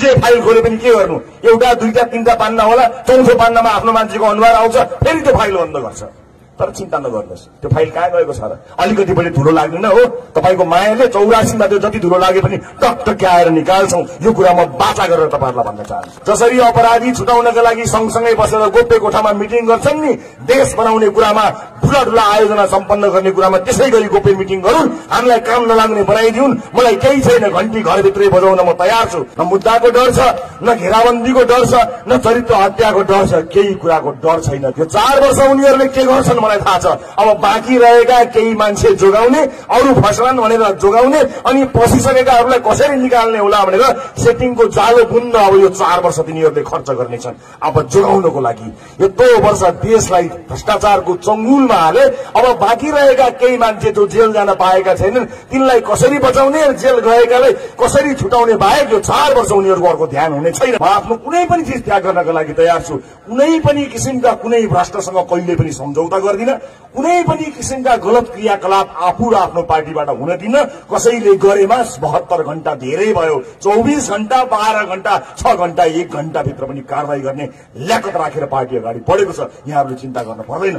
जे फाइल खोले पनि के गर्नु? एउटा दुईटा तिनटा पान्ना होला चौथो पान्नामा आफ्नो मान्छेको अनुहार आउँछ फेरि त्यो फाइल बन्द गर्छ। तर चिन्ता नगर्नुहोस्। त्यो फाइल कहाँ गएको छ र? अलिकति पनि धुलो लाग्दैन हो। तपाईँको मायाले चौरासीमा त्यो जति धुलो लागे पनि टकटक आएर निकाल्छौँ? यो कुरा म बाचा गरेर तपाईँहरूलाई भन्न चाहन्छु। जसरी अपराधी छुटाउनका लागि सँगसँगै बसेर गोप्य कोठामा मिटिङ गर्छन् नि देश बनाउने कुरामा ठुला ठुला आयोजना सम्पन्न गर्ने कुरामा त्यसै गरी गोप्य मिटिङ गरून्। हामीलाई काम नलाग्ने बनाइदिउन्। मलाई केही छैन घन्टी घरभित्रै बजाउन म तयार छु। न मुद्दाको डर छ न घेराबन्दीको डर छ न चरित्र हत्याको डर छ। केही कुराको डर छैन। यो चार वर्ष उनीहरूले के गर्छन् मलाई थाहा छ। अब बाँकी रहेका केही मान्छे जोगाउने अरू फसलान् भनेर जोगाउने अनि पसिसकेकाहरूलाई कसरी निकाल्ने होला भनेर सेटिङको जालो बुन्न अब यो चार वर्ष तिनीहरूले खर्च गर्नेछन्। अब जोगाउनको लागि यत्रो वर्ष देशलाई भ्रष्टाचारको चङ्गुलमा हाले अब बाँकी रहेका केही मान्छे जो जेल जान पाएका छैनन् तिनलाई कसरी बचाउने जेल गएकालाई कसरी छुटाउने बाहेक यो चार वर्ष उनीहरूको अर्को ध्यान हुने छैन। म आफ्नो कुनै पनि चिज त्याग गर्नका लागि तयार छु। कुनै पनि किसिमका कुनै भ्रष्टसँग कहिले पनि सम्झौता गर्दिन कुनै पनि किसिमका गलत क्रियाकलाप आफू र आफ्नो पार्टीबाट हुन दिन कसैले गरेमा बहत्तर घण्टा धेरै भयो चौबिस घण्टा बाह्र घण्टा छ घण्टा एक घण्टाभित्र पनि कारवाही गर्ने ल्याकत राखेर पार्टी अगाडि बढेको छ। यहाँहरूले चिन्ता गर्न पर्दैन।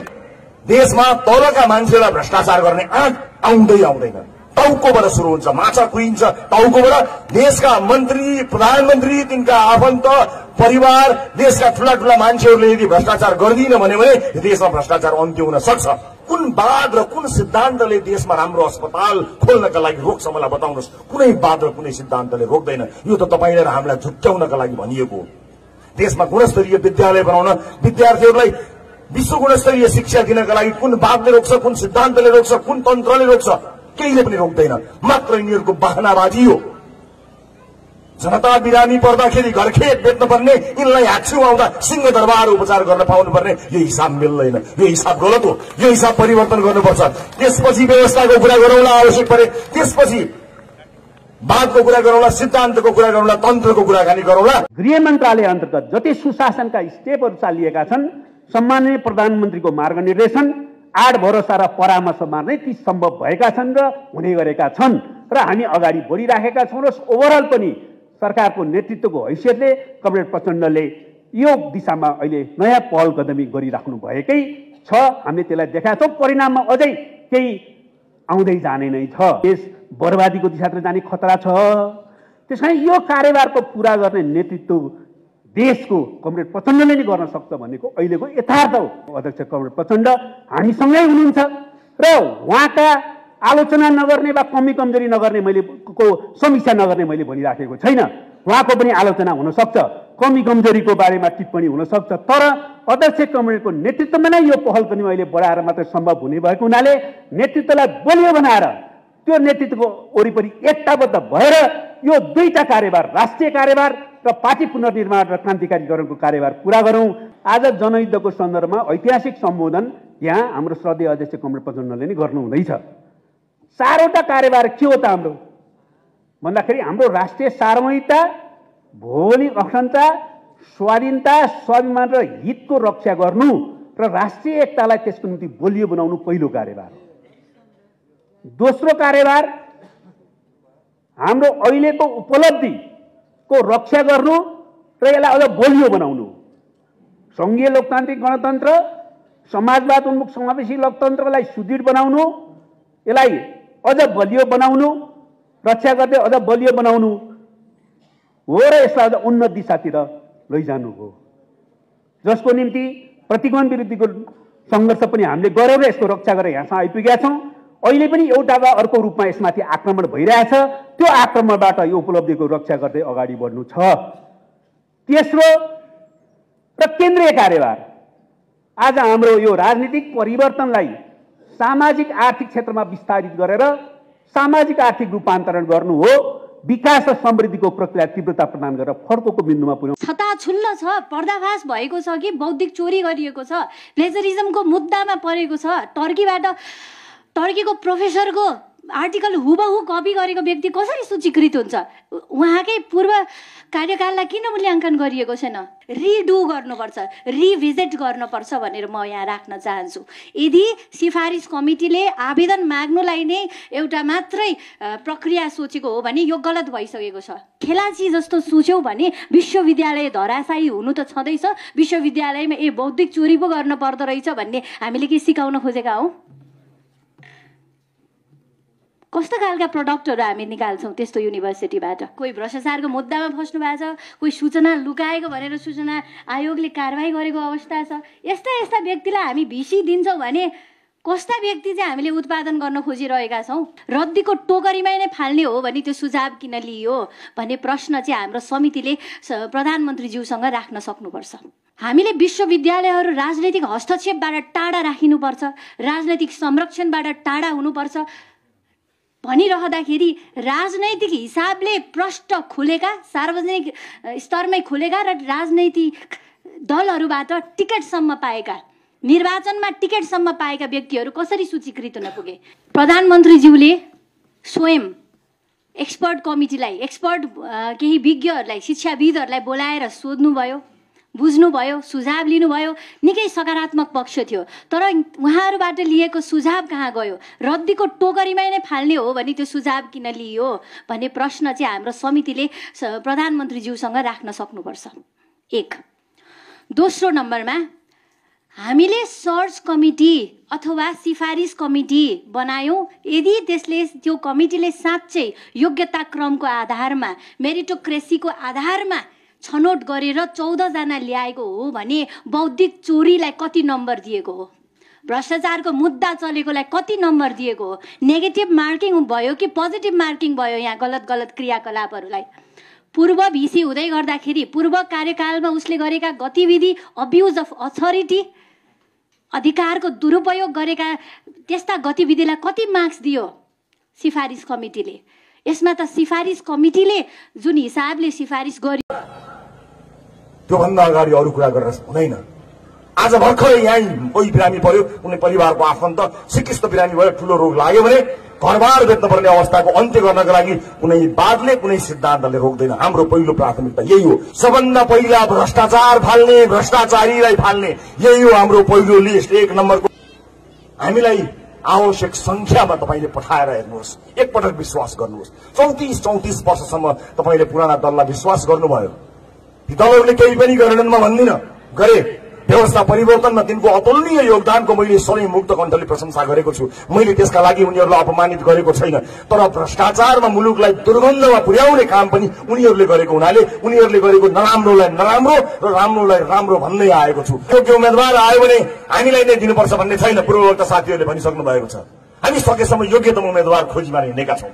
देशमा तलका मान्छेलाई भ्रष्टाचार गर्ने आँट आउँदै आउँदैन। टाउकोबाट सुरु हुन्छ माछा कुहिन्छ टाउकोबाट देशका मन्त्री प्रधानमन्त्री तिनका आफन्त परिवार देशका ठूला ठूला मान्छेहरूले यदि भ्रष्टाचार गर्दिन भने भने देशमा भ्रष्टाचार अन्त्य हुन सक्छ। कुन वाद र कुन सिद्धान्तले देशमा राम्रो अस्पताल खोल्नका लागि रोक्छ मलाई बताउनुहोस्। कुनै वाद र कुनै सिद्धान्तले रोक्दैन। यो त तपाईँले र हामीलाई झुक्क्याउनका लागि भनिएको हो। देशमा गुणस्तरीय विद्यालय बनाउन विद्यार्थीहरूलाई विश्व गुणस्तरीय शिक्षा दिनका लागि कुन वादले रोक्छ कुन सिद्धान्तले रोक्छ कुन तन्त्रले रोक्छ? केहीले पनि रोक्दैन। मात्र यिनीहरूको बाहनाबाजी हो जनता बिरामी पर्दाखेरि घरखेत बेच्न पर्ने यिनलाई हाक्छु आउँदा सिंह दरबार उपचार गर्न पाउनुपर्ने यो हिसाब मिल्दैन। यो हिसाब गलत हो। यो हिसाब परिवर्तन गर्नुपर्छ। त्यसपछि व्यवस्थाको कुरा गरौँला आवश्यक परे। त्यसपछि वादको कुरा गरौँला सिद्धान्तको कुरा गरौँला तन्त्रको कुराकानी गरौँला। गृह मन्त्रालय अन्तर्गत जति सुशासनका स्टेपहरू चालिएका छन् सम्माननीय प्रधानमन्त्रीको मार्गनिर्देशन आड भरोसा र परामर्शमा नै ती सम्भव भएका छन् र हुने गरेका छन्। र हामी अगाडि बढिराखेका छौँ र ओभरअल पनि सरकारको नेतृत्वको हैसियतले कमरेड प्रचण्डले यो दिशामा अहिले नयाँ पहल कदमी गरिराख्नु भएकै छ। हामीले त्यसलाई देखाएको छौँ। परिणाममा अझै केही आउँदै जाने नै छ। देश बर्बादीको दिशातिर जाने खतरा छ। त्यस कारण यो कार्यभारको पुरा गर्ने नेतृत्व देशको कमरेड प्रचण्डले नै गर्न सक्छ भनेको अहिलेको यथार्थ हो। अध्यक्ष कमरेड प्रचण्ड हामीसँगै हुनुहुन्छ। र उहाँका आलोचना नगर्ने वा कमी कमजोरी नगर्ने मैले को समीक्षा नगर्ने मैले भनिराखेको छैन। उहाँको पनि आलोचना हुनसक्छ। कमी कमजोरीको बारेमा टिप्पणी हुनसक्छ। तर अध्यक्ष कमरेडको नेतृत्वमा नै यो पहल पनि अहिले बढाएर मात्रै सम्भव हुने भएको हुनाले नेतृत्वलाई बलियो बनाएर त्यो नेतृत्वको वरिपरि एकताबद्ध भएर यो दुईटा कार्यभार राष्ट्रिय कार्यभार र पार्टी पुनर्निर्माण र क्रान्तिकारीकरणको कार्यभार पुरा गरौँ। आज जनयुद्धको सन्दर्भमा ऐतिहासिक सम्बोधन यहाँ हाम्रो श्रद्धेय अध्यक्ष कमरेड प्रचण्डले नै गर्नुहुँदैछ। चारवटा कार्यभार के हो त हाम्रो? भन्दाखेरि हाम्रो राष्ट्रिय सार्वभौमिकता भौगोलिक अखण्डता स्वाधीनता स्वाभिमान र हितको रक्षा गर्नु र राष्ट्रिय एकतालाई त्यसको निम्ति बलियो बनाउनु पहिलो कार्यभार दोस्रो कार्यभार हाम्रो अहिलेको उपलब्धिको रक्षा गर्नु र यसलाई अझ बलियो बनाउनु। सङ्घीय लोकतान्त्रिक गणतन्त्र समाजवाद उन्मुख समावेशी लोकतन्त्रलाई सुदृढ बनाउनु यसलाई अझ बलियो बनाउनु रक्षा गर्दै अझ बलियो बनाउनु हो र यसलाई अझ उन्नत दिशातिर लैजानु हो। जसको निम्ति प्रतिगमन विरुद्धको सङ्घर्ष पनि हामीले गऱ्यौँ र यसको रक्षा गरेर यहाँसम्म आइपुगेका छौँ। अहिले पनि एउटा वा अर्को रूपमा यसमाथि आक्रमण भइरहेछ। त्यो आक्रमणबाट यो उपलब्धिको रक्षा गर्दै अगाडि बढ्नु छ। तेस्रो र केन्द्रीय कार्यभार। आज हाम्रो यो राजनीतिक परिवर्तनलाई सामाजिक आर्थिक क्षेत्रमा विस्तारित गरेर सामाजिक आर्थिक रूपान्तरण गर्नु हो विकास र समृद्धिको प्रक्रिया तीव्रता प्रदान गरेर फर्कोको बिन्दुमा पुर्याउनु। छताछुल्ल छ पर्दाफास भएको छ कि बौद्धिक चोरी गरिएको छ प्लेजरिजमको मुद्दामा परेको छ टर्कीबाट टर्कीको प्रोफेसरको आर्टिकल हुबहु कपी गरेको व्यक्ति कसरी सूचीकृत हुन्छ? उहाँकै पूर्व कार्यकाललाई किन मूल्याङ्कन गरिएको छैन? रिडु गर्नुपर्छ रिभिजिट गर्नुपर्छ भनेर म यहाँ राख्न चाहन्छु। यदि सिफारिस कमिटीले आवेदन माग्नुलाई नै एउटा मात्रै प्रक्रिया सोचेको हो भने यो गलत भइसकेको छ। खेलाची जस्तो सोच्यौँ भने विश्वविद्यालय धराशायी हुनु त छँदैछ। विश्वविद्यालयमा ए बौद्धिक चोरी पो गर्न पर्दो रहेछ भन्ने हामीले के सिकाउन खोजेका हौँ? कस्तो खालका प्रडक्टहरू हामी निकाल्छौँ त्यस्तो युनिभर्सिटीबाट। कोही भ्रष्टाचारको मुद्दामा फस्नु भएको छ कोही सूचना लुकाएको भनेर सूचना आयोगले कारवाही गरेको अवस्था छ। यस्ता यस्ता व्यक्तिलाई हामी भिसी दिन्छौँ भने कस्ता व्यक्ति चाहिँ हामीले उत्पादन गर्न खोजिरहेका छौँ? रद्दीको टोकरीमै नै फाल्ने हो भने त्यो सुझाव किन लिइयो भन्ने प्रश्न चाहिँ हाम्रो समितिले प्रधानमन्त्रीज्यूसँग राख्न सक्नुपर्छ। हामीले विश्वविद्यालयहरू राजनैतिक हस्तक्षेपबाट टाढा राखिनुपर्छ राजनैतिक संरक्षणबाट टाढा हुनुपर्छ भनिरहँदाखेरि राजनैतिक हिसाबले प्रष्ट खुलेका सार्वजनिक स्तरमै खुलेका र राजनैतिक दलहरूबाट टिकटसम्म पाएका निर्वाचनमा टिकटसम्म पाएका व्यक्तिहरू कसरी सूचीकृत हुन पुगे? प्रधानमन्त्रीज्यूले स्वयं एक्सपर्ट कमिटीलाई एक्सपर्ट केही विज्ञहरूलाई शिक्षाविदहरूलाई बोलाएर सोध्नुभयो। बुझ्नुभयो सुझाव लिनुभयो निकै सकारात्मक पक्ष थियो। तर उहाँहरूबाट लिएको सुझाव कहाँ गयो? रद्दीको टोकरीमै नै फाल्ने हो भने त्यो सुझाव किन लिइयो? भन्ने प्रश्न चाहिँ हाम्रो समितिले प्रधानमन्त्रीज्यूसँग राख्न सक्नुपर्छ। एक दोस्रो नम्बरमा हामीले सर्च कमिटी अथवा सिफारिस कमिटी बनायौँ यदि त्यसले त्यो कमिटीले साँच्चै योग्यता क्रमको आधारमा मेरिटोक्रेसीको आधारमा छनौट गरेर चौधजना ल्याएको हो भने बौद्धिक चोरीलाई कति नम्बर दिएको हो? भ्रष्टाचारको मुद्दा चलेकोलाई कति नम्बर दिएको हो? नेगेटिभ मार्किङ भयो कि पोजिटिभ मार्किङ भयो यहाँ गलत गलत क्रियाकलापहरूलाई? पूर्व भिसी हुँदै गर्दाखेरि पूर्व कार्यकालमा उसले गरेका गतिविधि अब्युज अफ अथोरिटी अधिकारको दुरुपयोग गरेका त्यस्ता गतिविधिलाई कति मार्क्स दियो? सिफारिस कमिटीले। यसमा त सिफारिस कमिटीले जुन हिसाबले सिफारिस गर्यो त्योभन्दा अगाडि अरू कुरा गरेर हुँदैन। आज भर्खरै यहीँ कोही बिरामी पर्यो कुनै परिवारको आफन्त सिकिस्त बिरामी भयो ठुलो रोग लाग्यो भने घरबार बेच्न पर्ने अवस्थाको अन्त्य गर्नको लागि कुनै वादले कुनै सिद्धान्तले रोक्दैन। हाम्रो पहिलो प्राथमिकता यही हो। सबभन्दा पहिला भ्रष्टाचार फाल्ने भ्रष्टाचारीलाई फाल्ने यही हो हाम्रो पहिलो लिस्ट। एक नम्बरको हामीलाई आवश्यक संख्यामा तपाईँले पठाएर हेर्नुहोस्। एकपटक विश्वास गर्नुहोस्। चौतिस चौतिस वर्षसम्म तपाईँले पुराना दललाई विश्वास गर्नुभयो। दलहरूले केही पनि गरेनन् म भन्दिनँ। गरे व्यवस्था परिवर्तनमा तिनको अतुलनीय योगदानको मैले सधैँ मुक्त कण्ठले प्रशंसा गरेको छु। मैले त्यसका लागि उनीहरूलाई अपमानित गरेको छैन। तर भ्रष्टाचारमा मुलुकलाई दुर्गन्धमा पुर्याउने काम पनि उनीहरूले गरेको हुनाले उनीहरूले गरेको नराम्रोलाई नराम्रो र राम्रोलाई राम्रो भन्दै आएको छु। योग्य उम्मेद्वार आयो भने हामीलाई नै दिनुपर्छ भन्ने छैन पूर्ववर्त साथीहरूले भनिसक्नु भएको छ। हामी सकेसम्म योग्यतम उम्मेद्वार खोजीमा हिँडेका छौँ।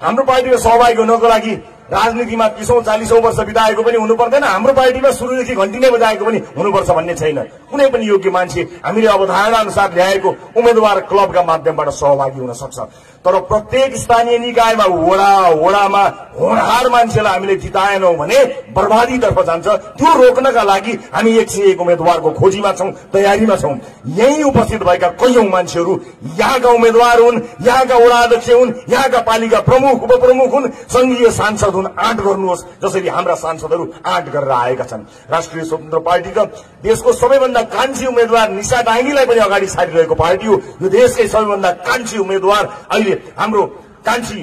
हाम्रो पार्टीमा सहभागी हुनको लागि राजनीतिमा तिसौँ चालिसौँ वर्ष बिताएको पनि हुनु पर्दैन हाम्रो पार्टीमा सुरुदेखि घन्टी नै बजाएको पनि हुनुपर्छ भन्ने छैन। कुनै पनि योग्य मान्छे हामीले अवधारणा अनुसार ल्याएको उम्मेद्वार क्लबका माध्यमबाट सहभागी हुन सक्छ। तर प्रत्येक स्थानीय निकायमा वडा वडामा होनहार मान्छेलाई हामीले जिताएनौँ भने बर्बादीतर्फ जान्छ। त्यो रोक्नका लागि हामी एक सय एक उम्मेद्वारको खोजीमा छौँ तयारीमा छौँ। यहीँ उपस्थित भएका कैयौं मान्छेहरू यहाँका उम्मेद्वार हुन् यहाँका वडा अध्यक्ष हुन् यहाँका पालिका प्रमुख उपप्रमुख हुन् संघीय सांसद हुन् आँट गर्नुहोस् जसरी हाम्रा सांसदहरू आँट गरेर आएका छन्। राष्ट्रिय स्वतन्त्र पार्टीका देशको सबैभन्दा कान्छी उम्मेद्वार निशा डाङ्गीलाई पनि अगाडि सारिरहेको पार्टी हो। यो देशकै सबैभन्दा कान्छी उम्मेद्वार अहिले हाम्रो कान्छी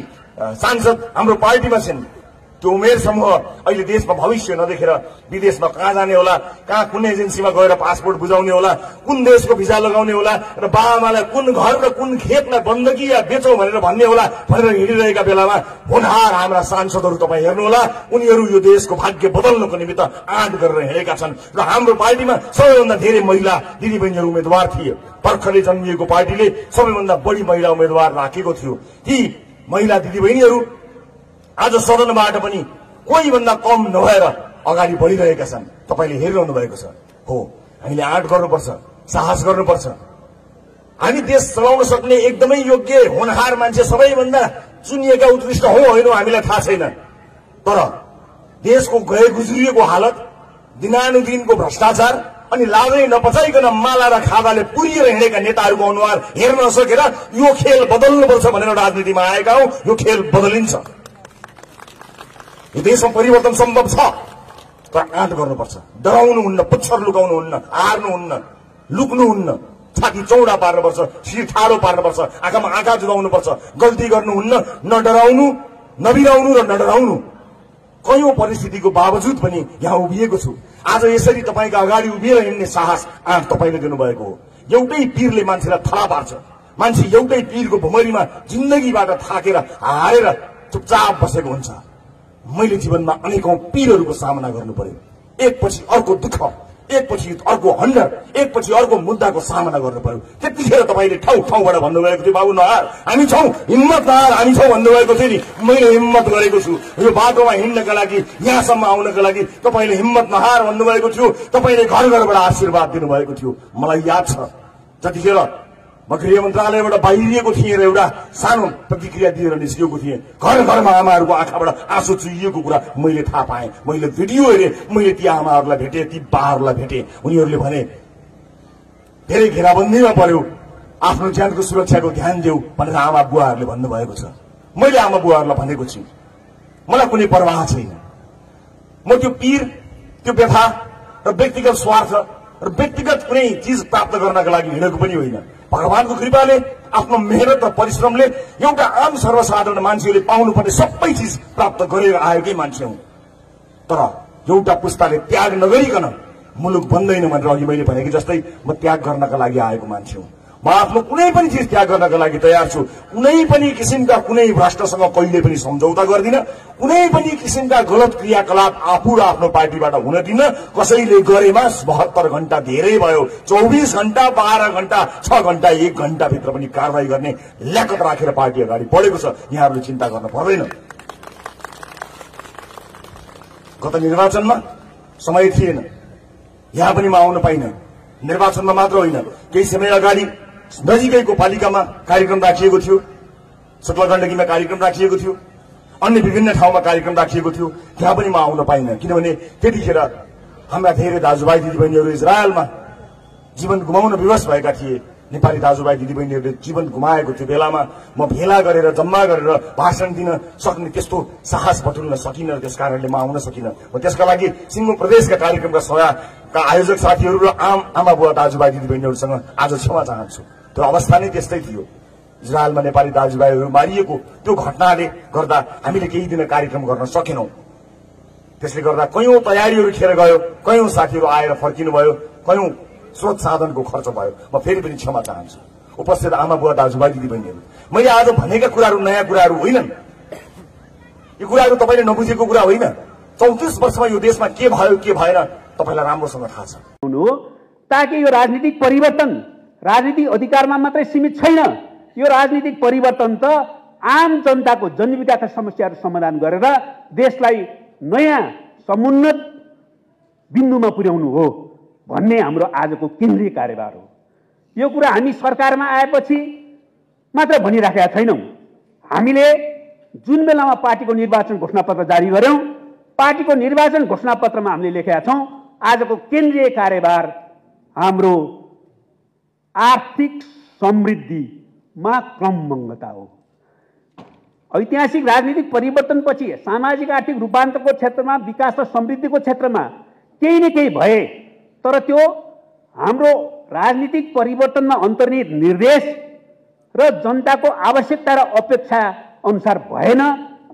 सांसद हाम्रो पार्टीमा छिन्। त्यो उमेर समूह अहिले देशमा भविष्य नदेखेर विदेशमा कहाँ जाने होला कहाँ कुन एजेन्सीमा गएर पासपोर्ट बुझाउने होला कुन देशको भिजा लगाउने होला र बाबाआमालाई कुन घर र कुन खेतलाई बन्दकी या बेचौँ भनेर भन्ने होला भनेर हिँडिरहेका बेलामा हुनहार हाम्रा सांसदहरू तपाईँ हेर्नुहोला उनीहरू यो देशको भाग्य बदल्नको निमित्त आँट गरेर हिँडेका छन् र हाम्रो पार्टीमा सबैभन्दा धेरै महिला दिदीबहिनीहरू उम्मेद्वार थिए। भर्खरै जन्मिएको पार्टीले सबैभन्दा बढी महिला उम्मेद्वार राखेको थियो। ती महिला दिदीबहिनीहरू आज सदनबाट पनि कोही भन्दा कम नभएर अगाडि बढिरहेका छन्। तपाईँले हेरिरहनु भएको छ। हो हामीले आँट गर्नुपर्छ साहस गर्नुपर्छ। हामी देश चलाउन सक्ने एकदमै योग्य होनहार मान्छे सबैभन्दा चुनिएका उत्कृष्ट हो होइन हामीलाई थाहा छैन। तर देशको गए गुज्रिएको हालत दिनानुदिनको भ्रष्टाचार अनि लाजै नपचाइकन माला र खादाले पुरिएर हिँडेका नेताहरूको अनुहार हेर्न नसकेर यो खेल बदल्नुपर्छ भनेर राजनीतिमा आएका हौ यो खेल बदलिन्छ। देशमा परिवर्तन सम्भव छ। तर आँट गर्नुपर्छ डराउनुहुन्न पुच्छर लुकाउनुहुन्न हार्नुहुन्न लुक्नुहुन्न छाती चौडा पार्नुपर्छ शिर ठाडो पार्नुपर्छ आँखामा आँखा जुदाउनुपर्छ गल्ती गर्नुहुन्न न डराउनु नबिराउनु र नडराउनु। कयौं परिस्थितिको बावजुद पनि यहाँ उभिएको छु। आज यसरी तपाईँको अगाडि उभिएर हिँड्ने साहस आँट तपाईँले दिनुभएको हो। एउटै पीरले मान्छेलाई थला पार्छ। मान्छे एउटै पीरको भुमरीमा जिन्दगीबाट थाकेर हारेर चुपचाप बसेको हुन्छ। मैले जीवनमा अनेकौं पीरहरूको सामना गर्नु पर्यो। एकपछि अर्को दुःख एकपछि अर्को हन्डर एकपछि अर्को मुद्दाको सामना गर्नु पर्यो। त्यतिखेर तपाईँले ठाउँ ठाउँबाट भन्नुभएको थियो बाबु नहार हामी छौँ हिम्मत नहार हामी छौँ भन्नुभएको थियो नि। मैले हिम्मत गरेको छु। यो बाटोमा हिँड्नका लागि यहाँसम्म आउनका लागि तपाईँले हिम्मत नहार भन्नुभएको थियो। तपाईँले घर घरबाट आशीर्वाद दिनुभएको थियो। मलाई याद छ जतिखेर म गृह मन्त्रालयबाट बाहिरिएको थिएँ र एउटा सानो प्रतिक्रिया दिएर निस्किएको थिएँ। घर घरमा आमाहरूको आँखाबाट आँसु चुहिएको कुरा मैले थाहा पाएँ। मैले भिडियो हेरेँ। मैले ती आमाहरूलाई भेटेँ ती बाहरूलाई भेटेँ। उनीहरूले भने धेरै घेराबन्दीमा पर्यो आफ्नो ज्यानको सुरक्षाको ध्यान देऊ भनेर आमा बुवाहरूले भन्नुभएको छ। मैले आमा बुवाहरूलाई भनेको छु मलाई कुनै परवाह छैन। म त्यो पीर त्यो व्यथा र व्यक्तिगत स्वार्थ र व्यक्तिगत कुनै चिज प्राप्त गर्नका लागि हिँडेको पनि होइन। भगवानको कृपाले आफ्नो मेहनत र परिश्रमले एउटा आम सर्वसाधारण मान्छेले पाउनुपर्ने सबै चिज प्राप्त गरेर आएकै मान्छे हुँ। तर एउटा पुस्ताले त्याग नगरिकन मुलुक बन्दैन भनेर अघि मैले भनेको जस्तै म त्याग गर्नका लागि आएको मान्छे हुँ। म आफ्नो कुनै पनि चिज त्याग गर्नका लागि तयार छु। कुनै पनि किसिमका कुनै भ्रष्टसँग कहिले पनि सम्झौता गर्दिन। कुनै पनि किसिमका गलत क्रियाकलाप आफू र आफ्नो पार्टीबाट हुन दिन कसैले गरेमा बहत्तर घण्टा धेरै भयो। चौबिस घण्टा बाह्र घण्टा छ घण्टा एक घण्टाभित्र पनि कारवाही गर्ने ल्याकत राखेर पार्टी अगाडि बढेको छ। यहाँहरूले चिन्ता गर्न पर्दैन। गत निर्वाचनमा समय थिएन। यहाँ पनि म आउन पाइनँ। निर्वाचनमा मात्र होइन। केही समय अगाडि नजिकैको पालिकामा कार्यक्रम राखिएको थियो। शुक्ल गण्डकीमा कार्यक्रम राखिएको थियो। अन्य विभिन्न ठाउँमा कार्यक्रम राखिएको थियो। त्यहाँ पनि म आउन पाइनँ। किनभने त्यतिखेर हाम्रा धेरै दाजुभाइ दिदीबहिनीहरू इजरायलमा जीवन गुमाउन विवश भएका थिए। नेपाली दाजुभाइ दिदीबहिनीहरूले जीवन गुमाएको त्यो बेलामा म भेला गरेर जम्मा गरेर भाषण दिन सक्ने त्यस्तो साहस बटुल्न सकिनँ त्यस कारणले म आउन सकिनँ। म त्यसका लागि सिङ्गो प्रदेशका कार्यक्रमका सभाका आयोजक साथीहरू र आम आमा बुवा दाजुभाइ दिदीबहिनीहरूसँग आज क्षमा चाहन्छु। त्यो अवस्था नै त्यस्तै थियो। इजरायलमा नेपाली दाजुभाइहरू मारिएको त्यो घटनाले गर्दा हामीले केही दिन कार्यक्रम गर्न सकेनौं। त्यसले गर्दा कयौं तयारीहरू खेर गयो कयौं साथीहरू आएर फर्किनु भयो कयौं स्रोत साधनको खर्च भयो। म फेरि पनि क्षमा चाहन्छु। उपस्थित आमा बुवा दाजुभाइ दिदीबहिनीहरू मैले आज भनेका कुराहरू नयाँ कुराहरू होइनन्। यो कुराहरू तपाईँले नबुझेको कुरा होइन। चौतिस वर्षमा यो देशमा के भयो के भएन तपाईँलाई राम्रोसँग थाहा छ। ताकि यो राजनीतिक परिवर्तन राजनीतिक अधिकारमा मात्रै सीमित छैन। यो राजनीतिक परिवर्तन त आम जनताको जनजीविकाका समस्याहरू समाधान गरेर देशलाई नयाँ समुन्नत बिन्दुमा पुर्याउनु हो भन्ने हाम्रो आजको केन्द्रीय कार्यभार हो। यो कुरा हामी सरकारमा आएपछि मात्र भनिराखेका छैनौँ। हामीले जुन बेलामा पार्टीको निर्वाचन घोषणापत्र जारी गऱ्यौँ पार्टीको निर्वाचन घोषणापत्रमा हामीले लेखेका छौँ आजको केन्द्रीय कार्यभार हाम्रो आर्थिक समृद्धिमा क्रमबङ्गता हो। ऐतिहासिक राजनीतिक परिवर्तनपछि सामाजिक आर्थिक रूपान्तरको क्षेत्रमा विकास र समृद्धिको क्षेत्रमा केही न केही भए तर त्यो हाम्रो राजनीतिक परिवर्तनमा अन्तर्निहित निर्देश र जनताको आवश्यकता र अपेक्षा अनुसार भएन।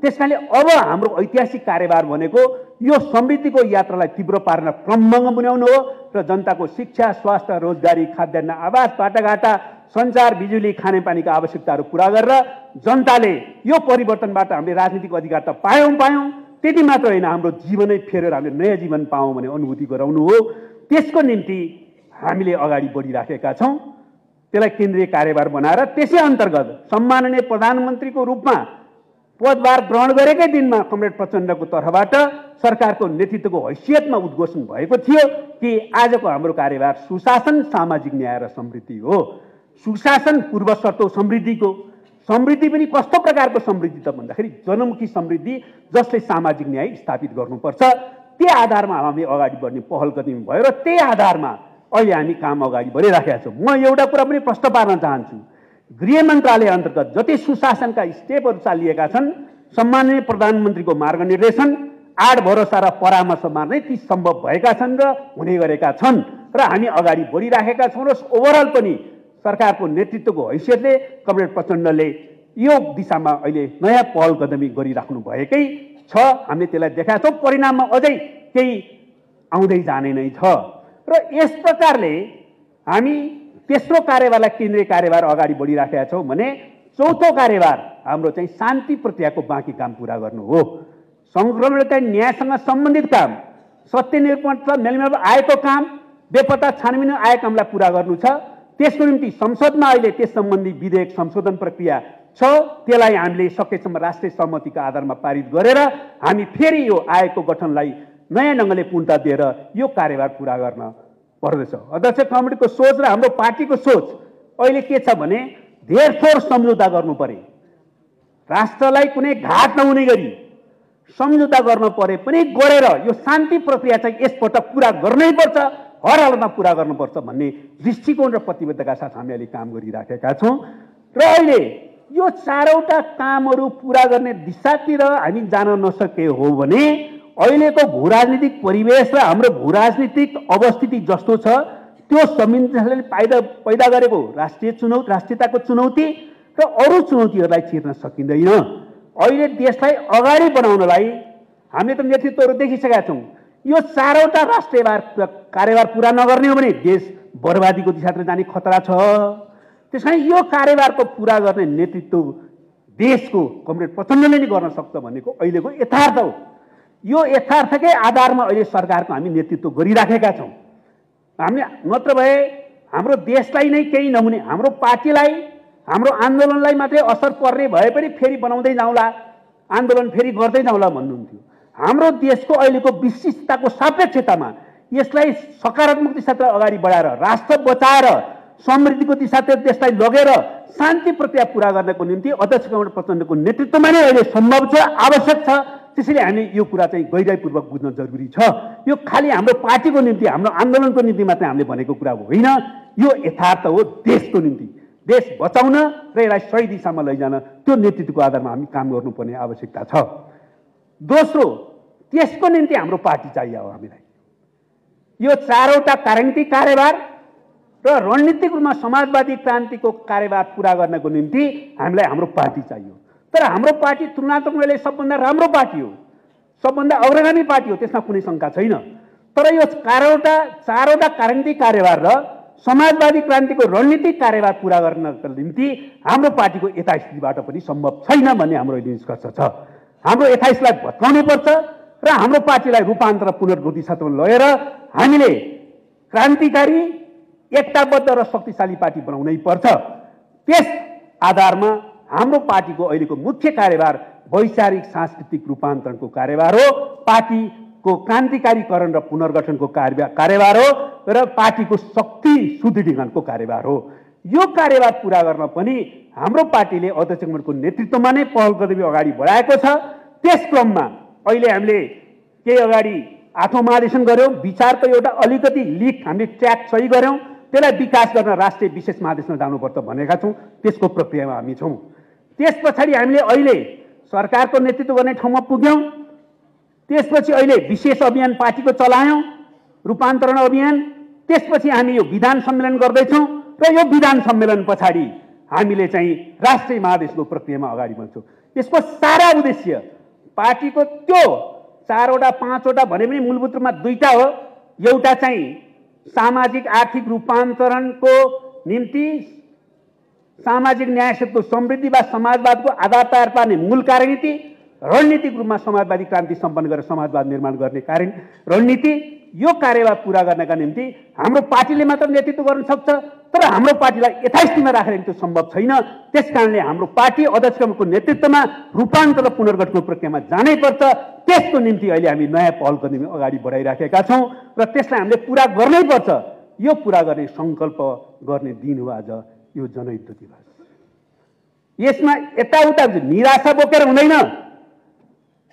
त्यस कारणले अब हाम्रो ऐतिहासिक कार्यभार भनेको यो समृद्धिको यात्रालाई तीव्र पार्न क्रमभङ्ग बनाउनु हो र जनताको शिक्षा स्वास्थ्य रोजगारी खाद्यान्न आवास बाटाघाटा सञ्चार बिजुली खानेपानीका आवश्यकताहरू पुरा गरेर जनताले यो परिवर्तनबाट हामीले राजनीतिक अधिकार त पायौँ पायौँ। त्यति मात्र होइन हाम्रो जीवनै फेरेर हामीले नयाँ जीवन पायौँ भन्ने अनुभूति गराउनु हो। त्यसको निम्ति हामीले अगाडि बढिराखेका छौँ। त्यसलाई केन्द्रीय कार्यभार बनाएर त्यसै अन्तर्गत सम्माननीय प्रधानमन्त्रीको रूपमा पदभार ग्रहण गरेकै दिनमा कमरेड प्रचण्डको तर्फबाट सरकारको नेतृत्वको हैसियतमा उद्घोषण भएको थियो कि आजको हाम्रो कार्यभार सुशासन सामाजिक न्याय र समृद्धि हो। सुशासन पूर्व शर्त समृद्धिको। समृद्धि पनि कस्तो प्रकारको समृद्धि त भन्दाखेरि जनमुखी समृद्धि जसले सामाजिक न्याय स्थापित गर्नुपर्छ त्यही आधारमा हामी अगाडि बढ्ने पहल कदमी भयो र त्यही आधारमा अहिले हामी काम अगाडि बढिराखेका छौँ। म एउटा कुरा पनि प्रश्न पार्न चाहन्छु। गृह मन्त्रालय अन्तर्गत जति सुशासनका स्टेपहरू चालिएका छन् सम्माननीय प्रधानमन्त्रीको मार्गनिर्देशन आड भरोसा र परामर्शमा नै ती सम्भव भएका छन् र हुने गरेका छन् र हामी अगाडि बढिराखेका छौँ र ओभरअल पनि सरकारको नेतृत्वको हैसियतले कमरेड प्रचण्डले यो दिशामा अहिले नयाँ पहल कदमी गरिराख्नु भएकै छ। हामीले त्यसलाई देखाएको छौँ। परिणाममा अझै केही आउँदै जाने नै छ। र यस प्रकारले हामी तेस्रो कार्यभारलाई केन्द्रीय कार्यभार अगाडि बढिराखेका छौँ भने चौथो कार्यभार हाम्रो चाहिँ शान्ति प्रक्रियाको बाँकी काम पुरा गर्नु हो। सङ्क्रमणका न्यायसँग सम्बन्धित काम सत्य निरूपण मेलमेल आएको काम बेपत्ता छानबिन आएको कामलाई पुरा गर्नु छ। त्यसको निम्ति संसदमा अहिले त्यस सम्बन्धी विधेयक संशोधन प्रक्रिया छ। त्यसलाई हामीले सकेसम्म राष्ट्रिय सहमतिको आधारमा पारित गरेर हामी फेरि यो आएको गठनलाई नयाँ ढङ्गले पूर्णता दिएर यो कार्यभार पुरा गर्न पर्दछ। अध्यक्ष कमिटीको सोच र हाम्रो पार्टीको सोच अहिले के छ भने धेरथोर सम्झौता गर्नु पर्यो राष्ट्रलाई कुनै घाट नहुने गरी सम्झौता गर्न परे पनि गरेर यो शान्ति प्रक्रिया चाहिँ यसपटक पुरा गर्नै पर्छ हर हालतमा पुरा गर्नुपर्छ भन्ने दृष्टिकोण र प्रतिबद्धका साथ हामी अहिले काम गरिराखेका छौँ। र अहिले यो चारवटा कामहरू पुरा गर्ने दिशातिर हामी जान नसके हो भने अहिलेको भू राजनीतिक परिवेश र हाम्रो भू राजनीतिक अवस्थिति जस्तो छ त्यो संविधानले पैदा पैदा गरेको राष्ट्रिय चुनौती राष्ट्रियताको चुनौती र अरू चुनौतीहरूलाई चिर्न सकिँदैन। अहिले देशलाई अगाडि बढाउनलाई हामीले त नेतृत्वहरू देखिसकेका छौँ। यो चारवटा राष्ट्रियवार कार्यभार पुरा नगर्ने हो भने देश बर्बादीको दिशातिर जाने खतरा छ। त्यस कारण यो कार्यभारको पुरा गर्ने नेतृत्व देशको कमरेड प्रचण्डले नै गर्न सक्छ भनेको अहिलेको यथार्थ हो। यो यथार्थकै आधारमा अहिले सरकारको हामी नेतृत्व गरिराखेका छौँ। हामीले नत्र भए हाम्रो देशलाई नै केही नहुने हाम्रो पार्टीलाई हाम्रो आन्दोलनलाई मात्रै असर पर्ने भए पनि फेरि बनाउँदै जाउँला आन्दोलन फेरि गर्दै जाउँला भन्नुहुन्थ्यो। हाम्रो देशको अहिलेको विशिष्टताको सापेक्षतामा यसलाई सकारात्मक दिशातिर अगाडि बढाएर राष्ट्र बचाएर समृद्धिको दिशातिर देशलाई लगेर शान्ति प्रक्रिया पुरा गर्नको निम्ति अध्यक्ष कमल प्रचण्डको नेतृत्वमा नै अहिले सम्भव छ आवश्यक छ। त्यसैले हामी यो कुरा चाहिँ गहिराइपूर्वक बुझ्न जरुरी छ। यो खालि हाम्रो पार्टीको निम्ति हाम्रो आन्दोलनको निम्ति मात्रै हामीले भनेको कुरा होइन? यो यथार्थ हो देशको निम्ति। देश बचाउन र यसलाई सही दिशामा लैजान त्यो नेतृत्वको आधारमा हामी काम गर्नुपर्ने आवश्यकता छ। दोस्रो त्यसको निम्ति हाम्रो पार्टी चाहियो हामीलाई। यो चारवटा राजनीतिक कार्यभार र रणनीतिक रूपमा समाजवादी क्रान्तिको कार्यभार पुरा गर्नको निम्ति हामीलाई हाम्रो पार्टी चाहियो। तर हाम्रो पार्टी तुलनात्मक रूपले सबभन्दा राम्रो पार्टी हो। सबभन्दा अग्रगामी पार्टी हो त्यसमा कुनै शङ्का छैन। तर यो चारवटा चारवटा राजनीतिक कार्यभार र समाजवादी क्रान्तिको रणनीतिक कार्यभार पुरा गर्नको निम्ति हाम्रो पार्टीको यथास्थितिबाट पनि सम्भव छैन भन्ने हाम्रो निष्कर्ष छ। हाम्रो यथास्थलाई भत्काउनै पर्छ र हाम्रो पार्टीलाई रूपान्तर पुनर्गति सत्रमा लगेर हामीले क्रान्तिकारी एकताबद्ध र शक्तिशाली पार्टी बनाउनै पर्छ। त्यस आधारमा हाम्रो पार्टीको अहिलेको मुख्य कार्यभार वैचारिक सांस्कृतिक रूपान्तरणको कार्यभार हो पार्टीको क्रान्तिकारीकरण र पुनर्गठनको कार्य कार्यभार हो र पार्टीको शक्ति सुदृढीकरणको कार्यभार हो। यो कार्यभार पुरा गर्न पनि हाम्रो पार्टीले अध्यक्ष कमलको नेतृत्वमा नै पहल कदमी अगाडि बढाएको छ। त्यस क्रममा अहिले हामीले केही अगाडि आठौँ महाधिवेशन गऱ्यौँ विचारको एउटा अलिकति लिक हामीले ट्र्याक सही गऱ्यौँ। त्यसलाई विकास गर्न राष्ट्रिय विशेष महादेशमा जानुपर्छ भनेका छौँ। त्यसको प्रक्रियामा हामी छौँ। त्यस पछाडि हामीले अहिले सरकारको नेतृत्व गर्ने ठाउँमा पुग्यौँ। त्यसपछि अहिले विशेष अभियान पार्टीको चलायौँ। रूपान्तरण अभियान। त्यसपछि हामी यो विधान सम्मेलन गर्दैछौँ र यो विधान सम्मेलन पछाडि हामीले चाहिँ राष्ट्रिय महादेशको प्रक्रियामा अगाडि बढ्छौँ। यसको सारा उद्देश्य पार्टीको त्यो चारवटा पाँचवटा भने पनि मूलभूत रूपमा दुईवटा हो। एउटा चाहिँ सामाजिक आर्थिक रूपान्तरणको निम्ति सामाजिक न्याय क्षेत्रको समृद्धि वा समाजवादको आधार तयार पार्ने मूल कार्यनीति रणनीतिक रूपमा समाजवादी क्रान्ति सम्पन्न गरेर समाजवाद निर्माण गर्ने कार्य रणनीति यो कार्यभार पुरा गर्नका निम्ति हाम्रो पार्टीले मात्र नेतृत्व गर्न सक्छ तर हाम्रो पार्टीलाई यथास्थितिमा राखेर त्यो सम्भव छैन। त्यस कारणले हाम्रो पार्टी अध्यक्षको नेतृत्वमा रूपान्तर र पुनर्गठनको प्रक्रियामा जानै पर्छ। त्यसको निम्ति अहिले हामी नयाँ पहलको निम्ति अगाडि बढाइराखेका छौँ र त्यसलाई हामीले पुरा गर्नै पर्छ। यो पुरा गर्ने सङ्कल्प गर्ने दिन हो आज यो जनयुद्ध दिवस यसमा यताउता निराशा बोकेर हुँदैन।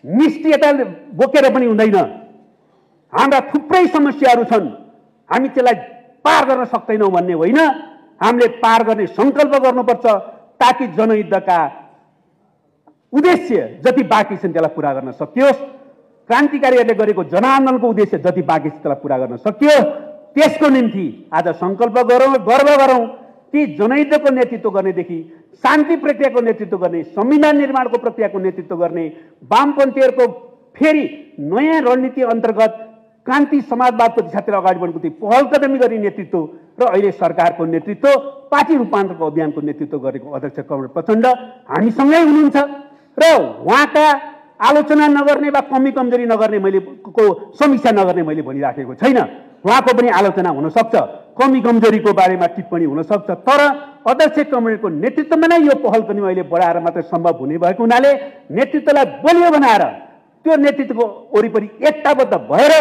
निष्ठियता बोकेर पनि हुँदैन। हाम्रा थुप्रै समस्याहरू छन्। हामी त्यसलाई पार गर्न सक्दैनौँ भन्ने होइन। हामीले पार गर्ने सङ्कल्प गर्नुपर्छ ताकि जनयुद्धका उद्देश्य जति बाँकी छन् त्यसलाई पुरा गर्न सकियोस्। क्रान्तिकारीहरूले गरेको जनआन्दोलनको उद्देश्य जति बाँकी छ त्यसलाई पुरा गर्न सकियो त्यसको निम्ति आज सङ्कल्प गरौँ गर्व गरौँ कि जनयुद्धको नेतृत्व गर्नेदेखि शान्ति प्रक्रियाको नेतृत्व गर्ने संविधान निर्माणको प्रक्रियाको नेतृत्व गर्ने वामपन्थीहरूको फेरि नयाँ रणनीति अन्तर्गत क्रान्ति समाजवादको दिशातिर अगाडि बढ्नुको निम्ति पहल कदमी गर्ने नेतृत्व र अहिले सरकारको नेतृत्व पार्टी रूपान्तरको अभियानको नेतृत्व गरेको अध्यक्ष कमल प्रचण्ड हामीसँगै हुनुहुन्छ। र उहाँका आलोचना नगर्ने वा कमी कमजोरी नगर्ने मैले को समीक्षा नगर्ने मैले भनिराखेको छैन। उहाँको पनि आलोचना हुनसक्छ कमी कमजोरीको बारेमा टिप्पणी हुनसक्छ तर अध्यक्ष कमरेडको नेतृत्वमा नै यो पहल पनि अहिले बढाएर मात्रै सम्भव हुने भएको हुनाले नेतृत्वलाई बलियो बनाएर त्यो नेतृत्वको वरिपरि एकताबद्ध भएर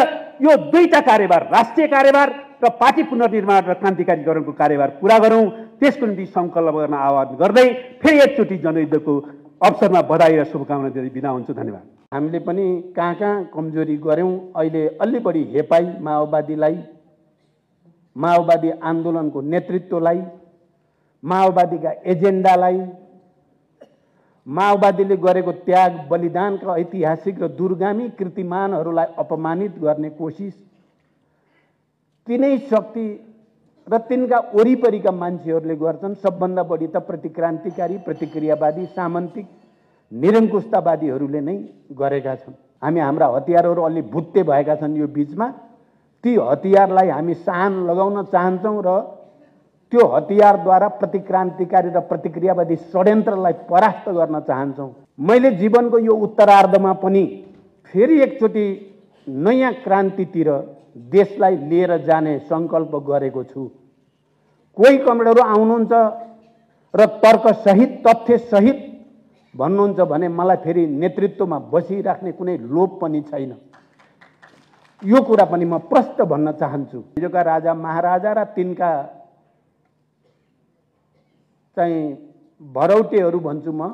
यो दुईटा कार्यभार राष्ट्रिय कार्यभार र पार्टी पुनर्निर्माण र क्रान्तिकारीकरणको कार्यभार पुरा गरौँ। त्यसको निम्ति सङ्कल्प गर्न आह्वान गर्दै फेरि एकचोटि जनयुद्धको अवसरमा बधाई र शुभकामना दिँदै बिदा हुन्छु। धन्यवाद। हामीले पनि कहाँ कहाँ कमजोरी गऱ्यौँ अहिले अलि बढी हेपाई माओवादीलाई माओवादी आन्दोलनको नेतृत्वलाई माओवादीका एजेन्डालाई माओवादीले गरेको त्याग बलिदानका ऐतिहासिक र दूरगामी कृतिमानहरूलाई अपमानित गर्ने कोसिस तिनै शक्ति र तिनका वरिपरिका मान्छेहरूले गर्छन् सबभन्दा बढी त प्रतिक्रान्तिकारी प्रतिक्रियावादी सामन्तिक निरङ्कुशतावादीहरूले नै गरेका छन्। हामी हाम्रा हतियारहरू अलि भुत्ते भएका छन् यो बिचमा। ती हतियारलाई हामी सान लगाउन चाहन्छौँ र त्यो हतियारद्वारा प्रतिक्रान्तिकारी र प्रतिक्रियावादी षड्यन्त्रलाई परास्त गर्न चाहन्छौँ। मैले जीवनको यो उत्तरार्धमा पनि फेरि एकचोटि नयाँ क्रान्तितिर देशलाई लिएर जाने सङ्कल्प गरेको छु। कोही कमरेडहरू आउनुहुन्छ र तर्कसहित तथ्यसहित भन्नुहुन्छ भने मलाई फेरि नेतृत्वमा बसिराख्ने कुनै लोभ पनि छैन। यो कुरा पनि म प्रष्ट भन्न चाहन्छु। हिजोका राजा महाराजा र तिनका चाहिँ भरौटेहरू भन्छु म।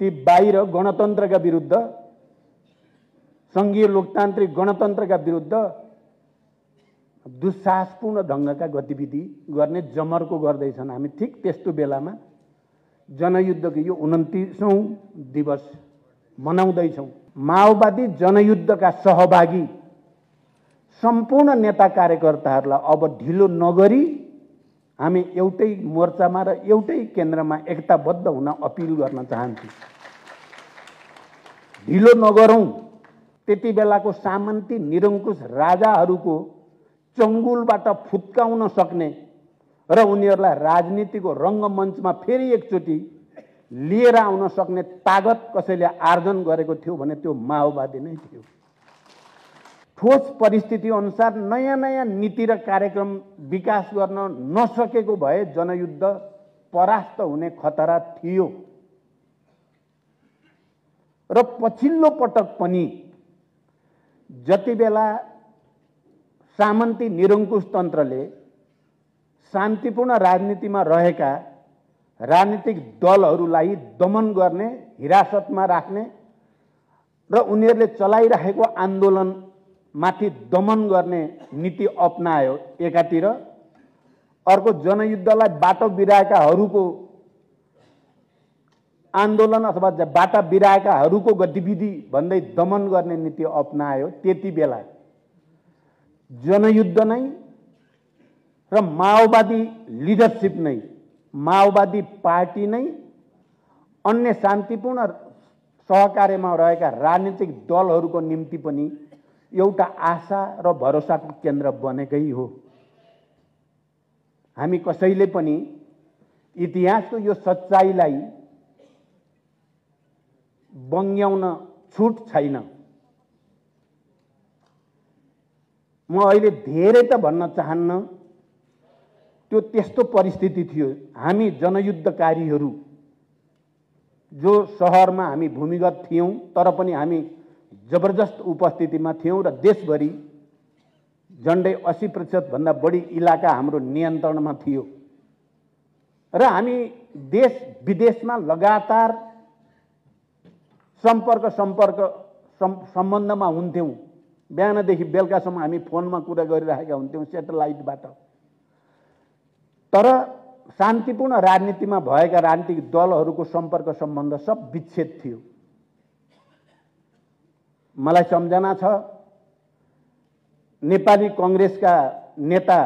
ती बाहिर गणतन्त्रका विरुद्ध सङ्घीय लोकतान्त्रिक गणतन्त्रका विरुद्ध दुस्साहसपूर्ण ढङ्गका गतिविधि गर्ने जमर्को गर्दैछन्। हामी ठिक त्यस्तो बेलामा जनयुद्धको यो उन्तिसौँ दिवस मनाउँदैछौँ। माओवादी जनयुद्धका सहभागी सम्पूर्ण नेता कार्यकर्ताहरूलाई अब ढिलो नगरी हामी एउटै मोर्चामा र एउटै केन्द्रमा एकताबद्ध हुन अपिल गर्न चाहन्छु ढिलो नगरौँ। त्यति बेलाको सामन्ती निरङ्कुश राजाहरूको चङ्गुलबाट फुत्काउन सक्ने र उनीहरूलाई राजनीतिको रङ्गमञ्चमा फेरि एकचोटि लिएर आउन सक्ने तागत कसैले आर्जन गरेको थियो भने त्यो माओवादी नै थियो। ठोस परिस्थिति अनुसार नयाँ नयाँ नीति र कार्यक्रम विकास गर्न नसकेको भए जनयुद्ध परास्त हुने खतरा थियो। र पछिल्लो पटक पनि जति बेला सामन्ती निरङ्कुश तन्त्रले शान्तिपूर्ण राजनीतिमा रहेका राजनीतिक दलहरूलाई दमन गर्ने हिरासतमा राख्ने र उनीहरूले चलाइरहेको आन्दोलनमाथि दमन गर्ने नीति अप्नायो एकातिर। अर्को जनयुद्धलाई बाटो बिराएकाहरूको आन्दोलन अथवा बाटा बिराएकाहरूको गतिविधि भन्दै दमन गर्ने नीति अप्नायो त्यति बेला। जनयुद्ध नै र माओवादी लिडरसिप नै माओवादी पार्टी नै अन्य शान्तिपूर्ण सहकार्यमा रहेका राजनीतिक दलहरूको निम्ति पनि एउटा आशा र भरोसाको केन्द्र बनेकै हो। हामी कसैले पनि इतिहासको यो सच्चाइलाई बङ्ग्याउन छुट छैन। म अहिले धेरै त भन्न चाहन्न त्यो त्यस्तो परिस्थिति थियो। हामी जनयुद्धकारीहरू जो सहरमा हामी भूमिगत थियौँ तर पनि हामी जबरजस्त उपस्थितिमा थियौँ र देशभरि झन्डै अस्सी प्रतिशतभन्दा बढी इलाका हाम्रो नियन्त्रणमा थियो। र हामी देश विदेशमा लगातार सम्पर्क सम्पर्क सम्बन्धमा हुन्थ्यौँ। बिहानदेखि बेलुकासम्म हामी फोनमा कुरा गरिरहेका हुन्थ्यौँ सेटेलाइटबाट। तर शान्तिपूर्ण राजनीतिमा भएका राजनीतिक दलहरूको सम्पर्क सम्बन्ध सब विच्छेद थियो। मलाई सम्झना छ। नेपाली कङ्ग्रेसका नेता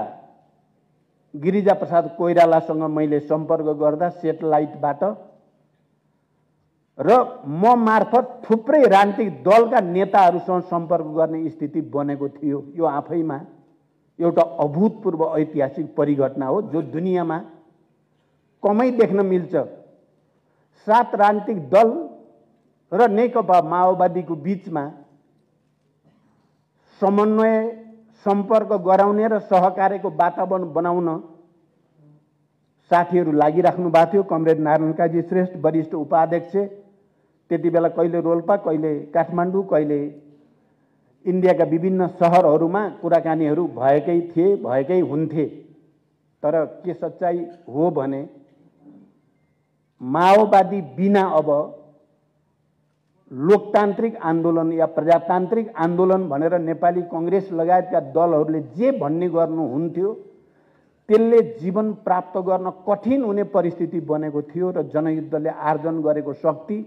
गिरिजा प्रसाद कोइरालासँग मैले सम्पर्क गर्दा सेटेलाइटबाट र म मार्फत थुप्रै राजनीतिक दलका नेताहरूसँग सम्पर्क गर्ने स्थिति बनेको थियो। यो आफैमा एउटा अभूतपूर्व ऐतिहासिक परिघटना हो जो दुनियाँमा कमै देख्न मिल्छ। सात राजनीतिक दल र नेकपा माओवादीको बिचमा समन्वय सम्पर्क गराउने र सहकार्यको वातावरण बनाउन साथीहरू लागिराख्नु भएको थियो। कमरेड नारायण काजी श्रेष्ठ वरिष्ठ उपाध्यक्ष त्यति बेला कहिले रोल्पा कहिले काठमाडौँ कहिले इन्डियाका विभिन्न सहरहरूमा कुराकानीहरू भएकै थिए भएकै हुन्थे। तर के सच्चाइ हो भने माओवादी बिना अब लोकतान्त्रिक आन्दोलन या प्रजातान्त्रिक आन्दोलन भनेर नेपाली कङ्ग्रेस लगायतका दलहरूले जे भन्ने गर्नुहुन्थ्यो त्यसले जीवन प्राप्त गर्न कठिन हुने परिस्थिति बनेको थियो र जनयुद्धले आर्जन गरेको शक्ति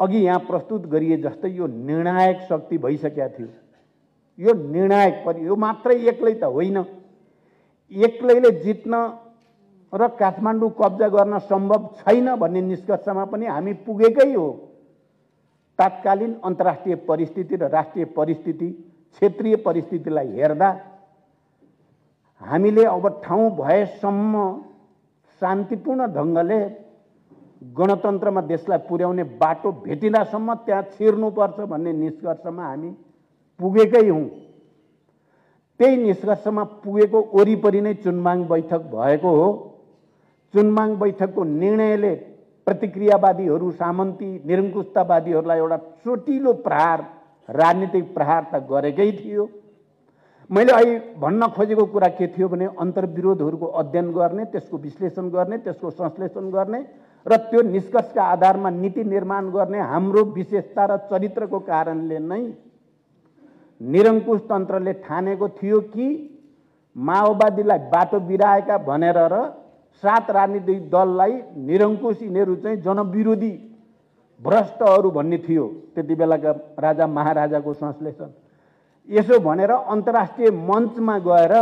अघि यहाँ प्रस्तुत गरिए जस्तै यो निर्णायक शक्ति भइसकेका थियो। यो निर्णायक पनि यो मात्रै एक्लै त होइन। एक्लैले जित्न र काठमाडौँ कब्जा गर्न सम्भव छैन भन्ने निष्कर्षमा पनि हामी पुगेकै हो। तात्कालीन अन्तर्राष्ट्रिय परिस्थिति र राष्ट्रिय परिस्थिति क्षेत्रीय परिस्थितिलाई हेर्दा हामीले अब ठाउँ भएसम्म शान्तिपूर्ण ढङ्गले गणतन्त्रमा देशलाई पुर्याउने बाटो भेटिँदासम्म त्यहाँ छिर्नुपर्छ भन्ने निष्कर्षमा हामी पुगेकै हौँ। त्यही निष्कर्षमा पुगेको वरिपरि नै चुनबाङ बैठक भएको हो। चुनमाङ बैठकको निर्णयले प्रतिक्रियावादीहरू सामन्ती निरङ्कुशतावादीहरूलाई एउटा चोटिलो प्रहार राजनीतिक प्रहार त गरेकै थियो। मैले अहिले भन्न खोजेको कुरा के थियो भने अन्तर्विरोधहरूको अध्ययन गर्ने त्यसको विश्लेषण गर्ने त्यसको संश्लेषण गर्ने र त्यो निष्कर्षका आधारमा नीति निर्माण गर्ने हाम्रो विशेषता र चरित्रको कारणले नै निरङ्कुश तन्त्रले ठानेको थियो कि माओवादीलाई बाटो बिराएका भनेर र सात राजनीतिक दललाई निरङ्कुश यिनीहरू चाहिँ जनविरोधी भ्रष्टहरू भन्ने थियो त्यति बेलाका राजा महाराजाको संश्लेषण। यसो भनेर अन्तर्राष्ट्रिय मञ्चमा गएर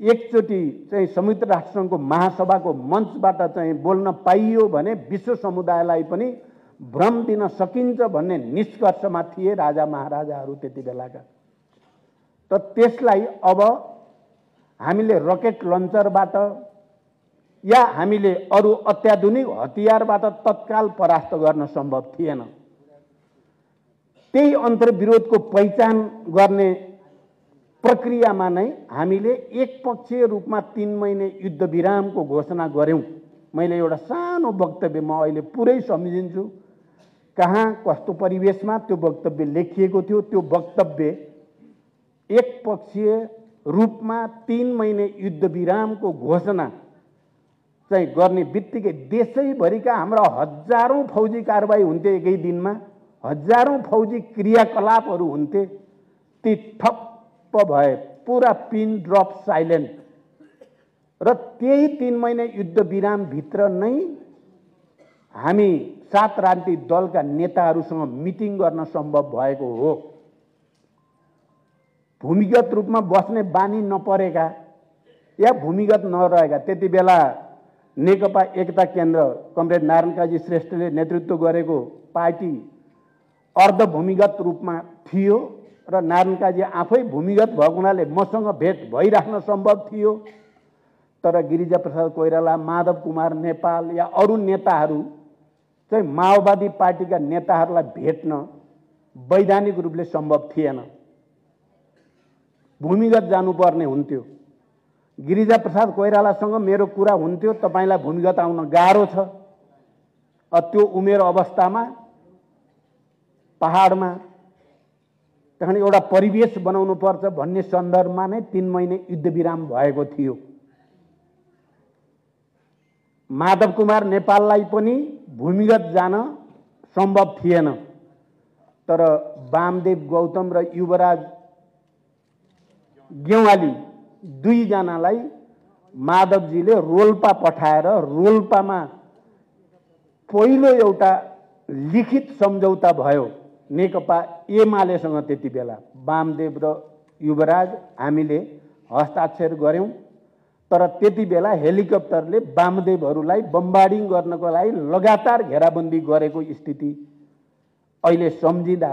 एकचोटि चाहिँ संयुक्त राष्ट्रसङ्घको महासभाको मञ्चबाट चाहिँ बोल्न पाइयो भने विश्व समुदायलाई पनि भ्रम दिन सकिन्छ भन्ने निष्कर्षमा थिए राजा महाराजाहरू त्यति बेलाका। त त्यसलाई अब हामीले रकेट लन्चरबाट या हामीले अरू अत्याधुनिक हतियारबाट तत्काल परास्त गर्न सम्भव थिएन। त्यही अन्तर्विरोधको पहिचान गर्ने प्रक्रियामा नै हामीले एकपक्षीय रूपमा तिन महिने युद्ध विरामको घोषणा गऱ्यौँ। मैले एउटा सानो वक्तव्य म अहिले पुरै सम्झिन्छु। कहाँ कस्तो परिवेशमा त्यो वक्तव्य लेखिएको थियो त्यो वक्तव्य एकपक्षीय रूपमा तिन महिने युद्ध विरामको घोषणा चाहिँ गर्ने बित्तिकै देशैभरिका हाम्रा हजारौँ फौजी कारवाही हुन्थे एकै दिनमा हजारौँ फौजी क्रियाकलापहरू हुन्थे ती ठप्प भए पुरा पिन ड्रप साइलेन्ट। र त्यही तिन महिने युद्ध विरामभित्र नै हामी सात राजनीतिक दलका नेताहरूसँग मिटिङ गर्न सम्भव भएको हो। भूमिगत रूपमा बस्ने बानी नपरेका या भूमिगत नरहेका त्यति बेला नेकपा एकता केन्द्र कमरेड नारायण श्रेष्ठले नेतृत्व गरेको पार्टी अर्ध भूमिगत रूपमा थियो र नारायण आफै भूमिगत भएको हुनाले मसँग भेट भइराख्न सम्भव थियो। तर गिरिजा प्रसाद कोइराला माधव कुमार नेपाल या अरू नेताहरू चाहिँ माओवादी पार्टीका नेताहरूलाई भेट्न वैधानिक रूपले सम्भव थिएन। भूमिगत जानुपर्ने हुन्थ्यो। गिरिजा प्रसाद कोइरालासँग मेरो कुरा हुन्थ्यो तपाईँलाई भूमिगत आउन गाह्रो छ। त्यो उमेर अवस्थामा पहाडमा त्यहाँदेखि एउटा परिवेश बनाउनु पर्छ भन्ने सन्दर्भमा नै तिन महिने युद्ध विराम भएको थियो। माधव कुमार नेपाललाई पनि भूमिगत जान सम्भव थिएन। तर वामदेव गौतम र युवराज गेवाली दुईजनालाई माधवजीले रोल्पा पठाएर रोल्पामा पहिलो एउटा लिखित सम्झौता भयो। नेकपा एमालेसँग त्यति बेला वामदेव र युवराज हामीले हस्ताक्षर गऱ्यौँ तर त्यति बेला हेलिकप्टरले वामदेवहरूलाई बम्बार्डिङ गर्नको लागि लगातार घेराबन्दी गरेको स्थिति अहिले सम्झिँदा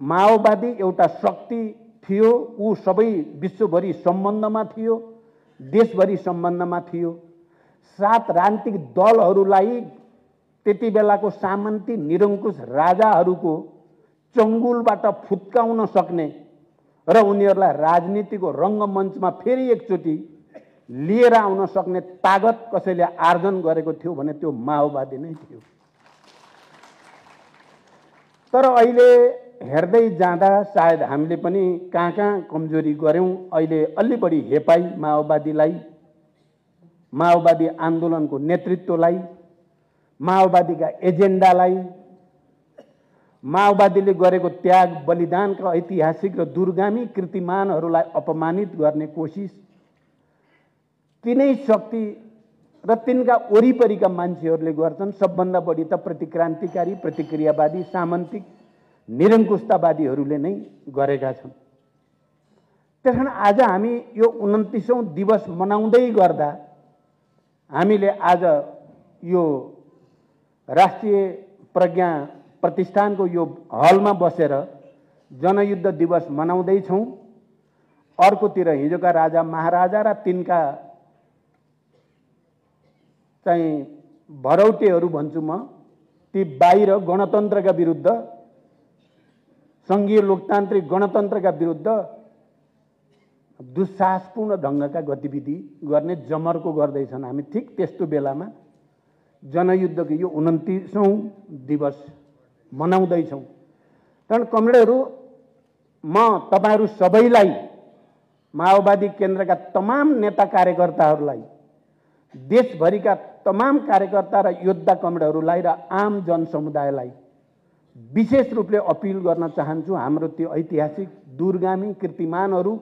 माओवादी एउटा शक्ति थियो ऊ सबै विश्वभरि सम्बन्धमा थियो देशभरि सम्बन्धमा थियो। सात राजनीतिक दलहरूलाई त्यति बेलाको सामन्ती निरङ्कुश राजाहरूको चङ्गुलबाट फुत्काउन सक्ने र उनीहरूलाई राजनीतिको रङ्गमञ्चमा फेरि एकचोटि लिएर आउन सक्ने तागत कसैले आर्जन गरेको थियो भने त्यो माओवादी नै थियो। तर अहिले हेर्दै जाँदा सायद हामीले पनि कहाँ कहाँ कमजोरी गऱ्यौँ। अहिले अलि बढी हेपाई माओवादीलाई माओवादी आन्दोलनको नेतृत्वलाई माओवादीका एजेन्डालाई माओवादीले गरेको त्याग बलिदानका ऐतिहासिक र दूरगामी कृतिमानहरूलाई अपमानित गर्ने कोसिस तिनै शक्ति र तिनका वरिपरिका मान्छेहरूले गर्छन्। सबभन्दा बढी त प्रतिक्रान्तिकारी प्रतिक्रियावादी सामन्तिक निरङ्कुशतावादीहरूले नै गरेका छन्। त्यस कारण आज हामी यो उन्तिसौँ दिवस मनाउँदै गर्दा हामीले आज यो राष्ट्रिय प्रज्ञा प्रतिष्ठानको यो हलमा बसेर जनयुद्ध दिवस मनाउँदैछौँ। अर्कोतिर हिजोका राजा महाराजा र तिनका चाहिँ भरौटेहरू भन्छु म ती बाहिर गणतन्त्रका विरुद्ध सङ्घीय लोकतान्त्रिक गणतन्त्रका विरुद्ध दुस्साहसपूर्ण ढङ्गका गतिविधि गर्ने जमर्को गर्दैछन्। हामी ठिक त्यस्तो बेलामा जनयुद्धको यो उन्तिसौँ दिवस मनाउँदैछौँ। कारण कमरेडहरू म तपाईँहरू सबैलाई माओवादी केन्द्रका तमाम नेता कार्यकर्ताहरूलाई देशभरिका तमाम कार्यकर्ता र योद्धा कमरेडहरूलाई र आम जनसमुदायलाई विशेष रूपले अपिल गर्न चाहन्छु हाम्रो त्यो ऐतिहासिक दूरगामी कृतिमानहरू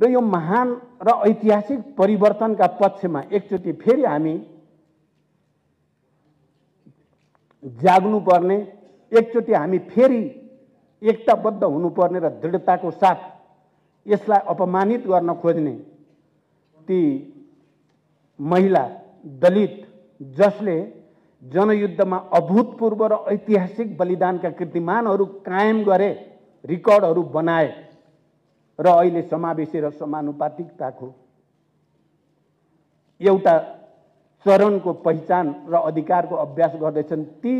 र यो महान र ऐतिहासिक परिवर्तनका पक्षमा एकचोटि फेरि हामी जाग्नुपर्ने एकचोटि हामी फेरि एकताबद्ध हुनुपर्ने र दृढताको साथ यसलाई अपमानित गर्न खोज्ने ती महिला दलित जसले जनयुद्धमा अभूतपूर्व र ऐतिहासिक बलिदानका कीर्तिमानहरू कायम गरे रिकर्डहरू बनाए र अहिले समावेशी र समानुपातिकताको एउटा चरणको पहिचान र अधिकारको अभ्यास गर्दैछन् ती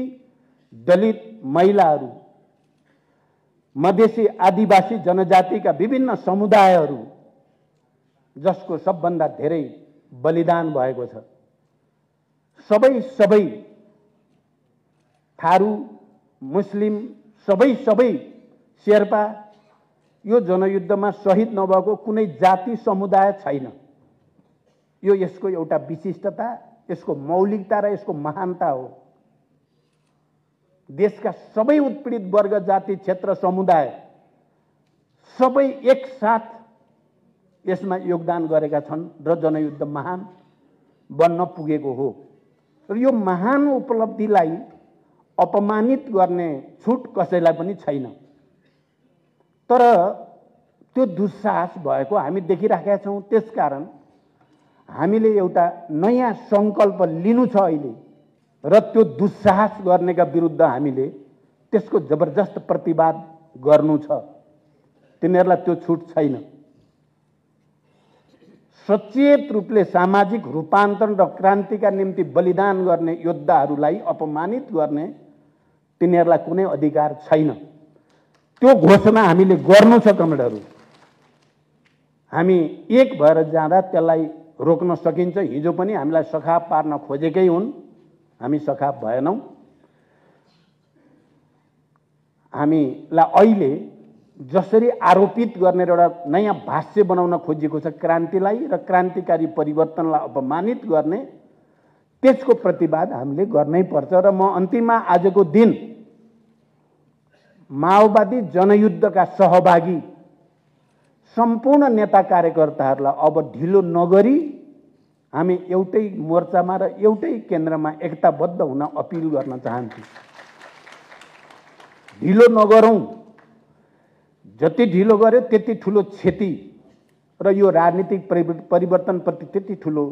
दलित महिलाहरू मधेसी आदिवासी जनजातिका विभिन्न समुदायहरू जसको सबभन्दा धेरै बलिदान भएको छ। सबै सबै थारू मुस्लिम सबै सबै शेर्पा यो जनयुद्धमा सहिद नभएको कुनै जाति समुदाय छैन। यो यसको एउटा विशिष्टता यसको मौलिकता र यसको महानता हो। देशका सबै उत्पीडित वर्ग जाति क्षेत्र समुदाय सबै एकसाथ यसमा योगदान गरेका छन् र जनयुद्ध महान बन्न पुगेको हो। र यो महान उपलब्धिलाई अपमानित गर्ने छुट कसैलाई पनि छैन। तर त्यो दुस्साहस भएको हामी देखिराखेका छौँ त्यसकारण हामीले एउटा नयाँ सङ्कल्प लिनु छ अहिले र त्यो दुस्साहस गर्नेका विरुद्ध हामीले त्यसको जबरजस्त प्रतिवाद गर्नु छ। तिनीहरूलाई त्यो छुट छैन। सचेत रूपले सामाजिक रूपान्तरण र क्रान्तिका निम्ति बलिदान गर्ने योद्धाहरूलाई अपमानित गर्ने तिनीहरूलाई कुनै अधिकार छैन। त्यो घोषणा हामीले गर्नु छ कमरेडहरू हामी एक भएर जाँदा त्यसलाई रोक्न सकिन्छ। हिजो पनि हामीलाई सखाप पार्न खोजेकै हुन्। हामी सखाप भएनौँ। हामीलाई अहिले जसरी आरोपित गर्ने एउटा नयाँ भाष्य बनाउन खोजिएको छ क्रान्तिलाई र क्रान्तिकारी परिवर्तनलाई अपमानित गर्ने त्यसको प्रतिवाद हामीले गर्नै पर्छ। र म अन्तिममा आजको दिन माओवादी जनयुद्धका सहभागी सम्पूर्ण नेता कार्यकर्ताहरूलाई अब ढिलो नगरी हामी एउटै मोर्चामा र एउटै केन्द्रमा एकताबद्ध हुन अपिल गर्न चाहन्छु। ढिलो नगरौँ। जति ढिलो गर्यो त्यति ठुलो क्षति र यो राजनीतिक परिवर्तनप्रति त्यति ठुलो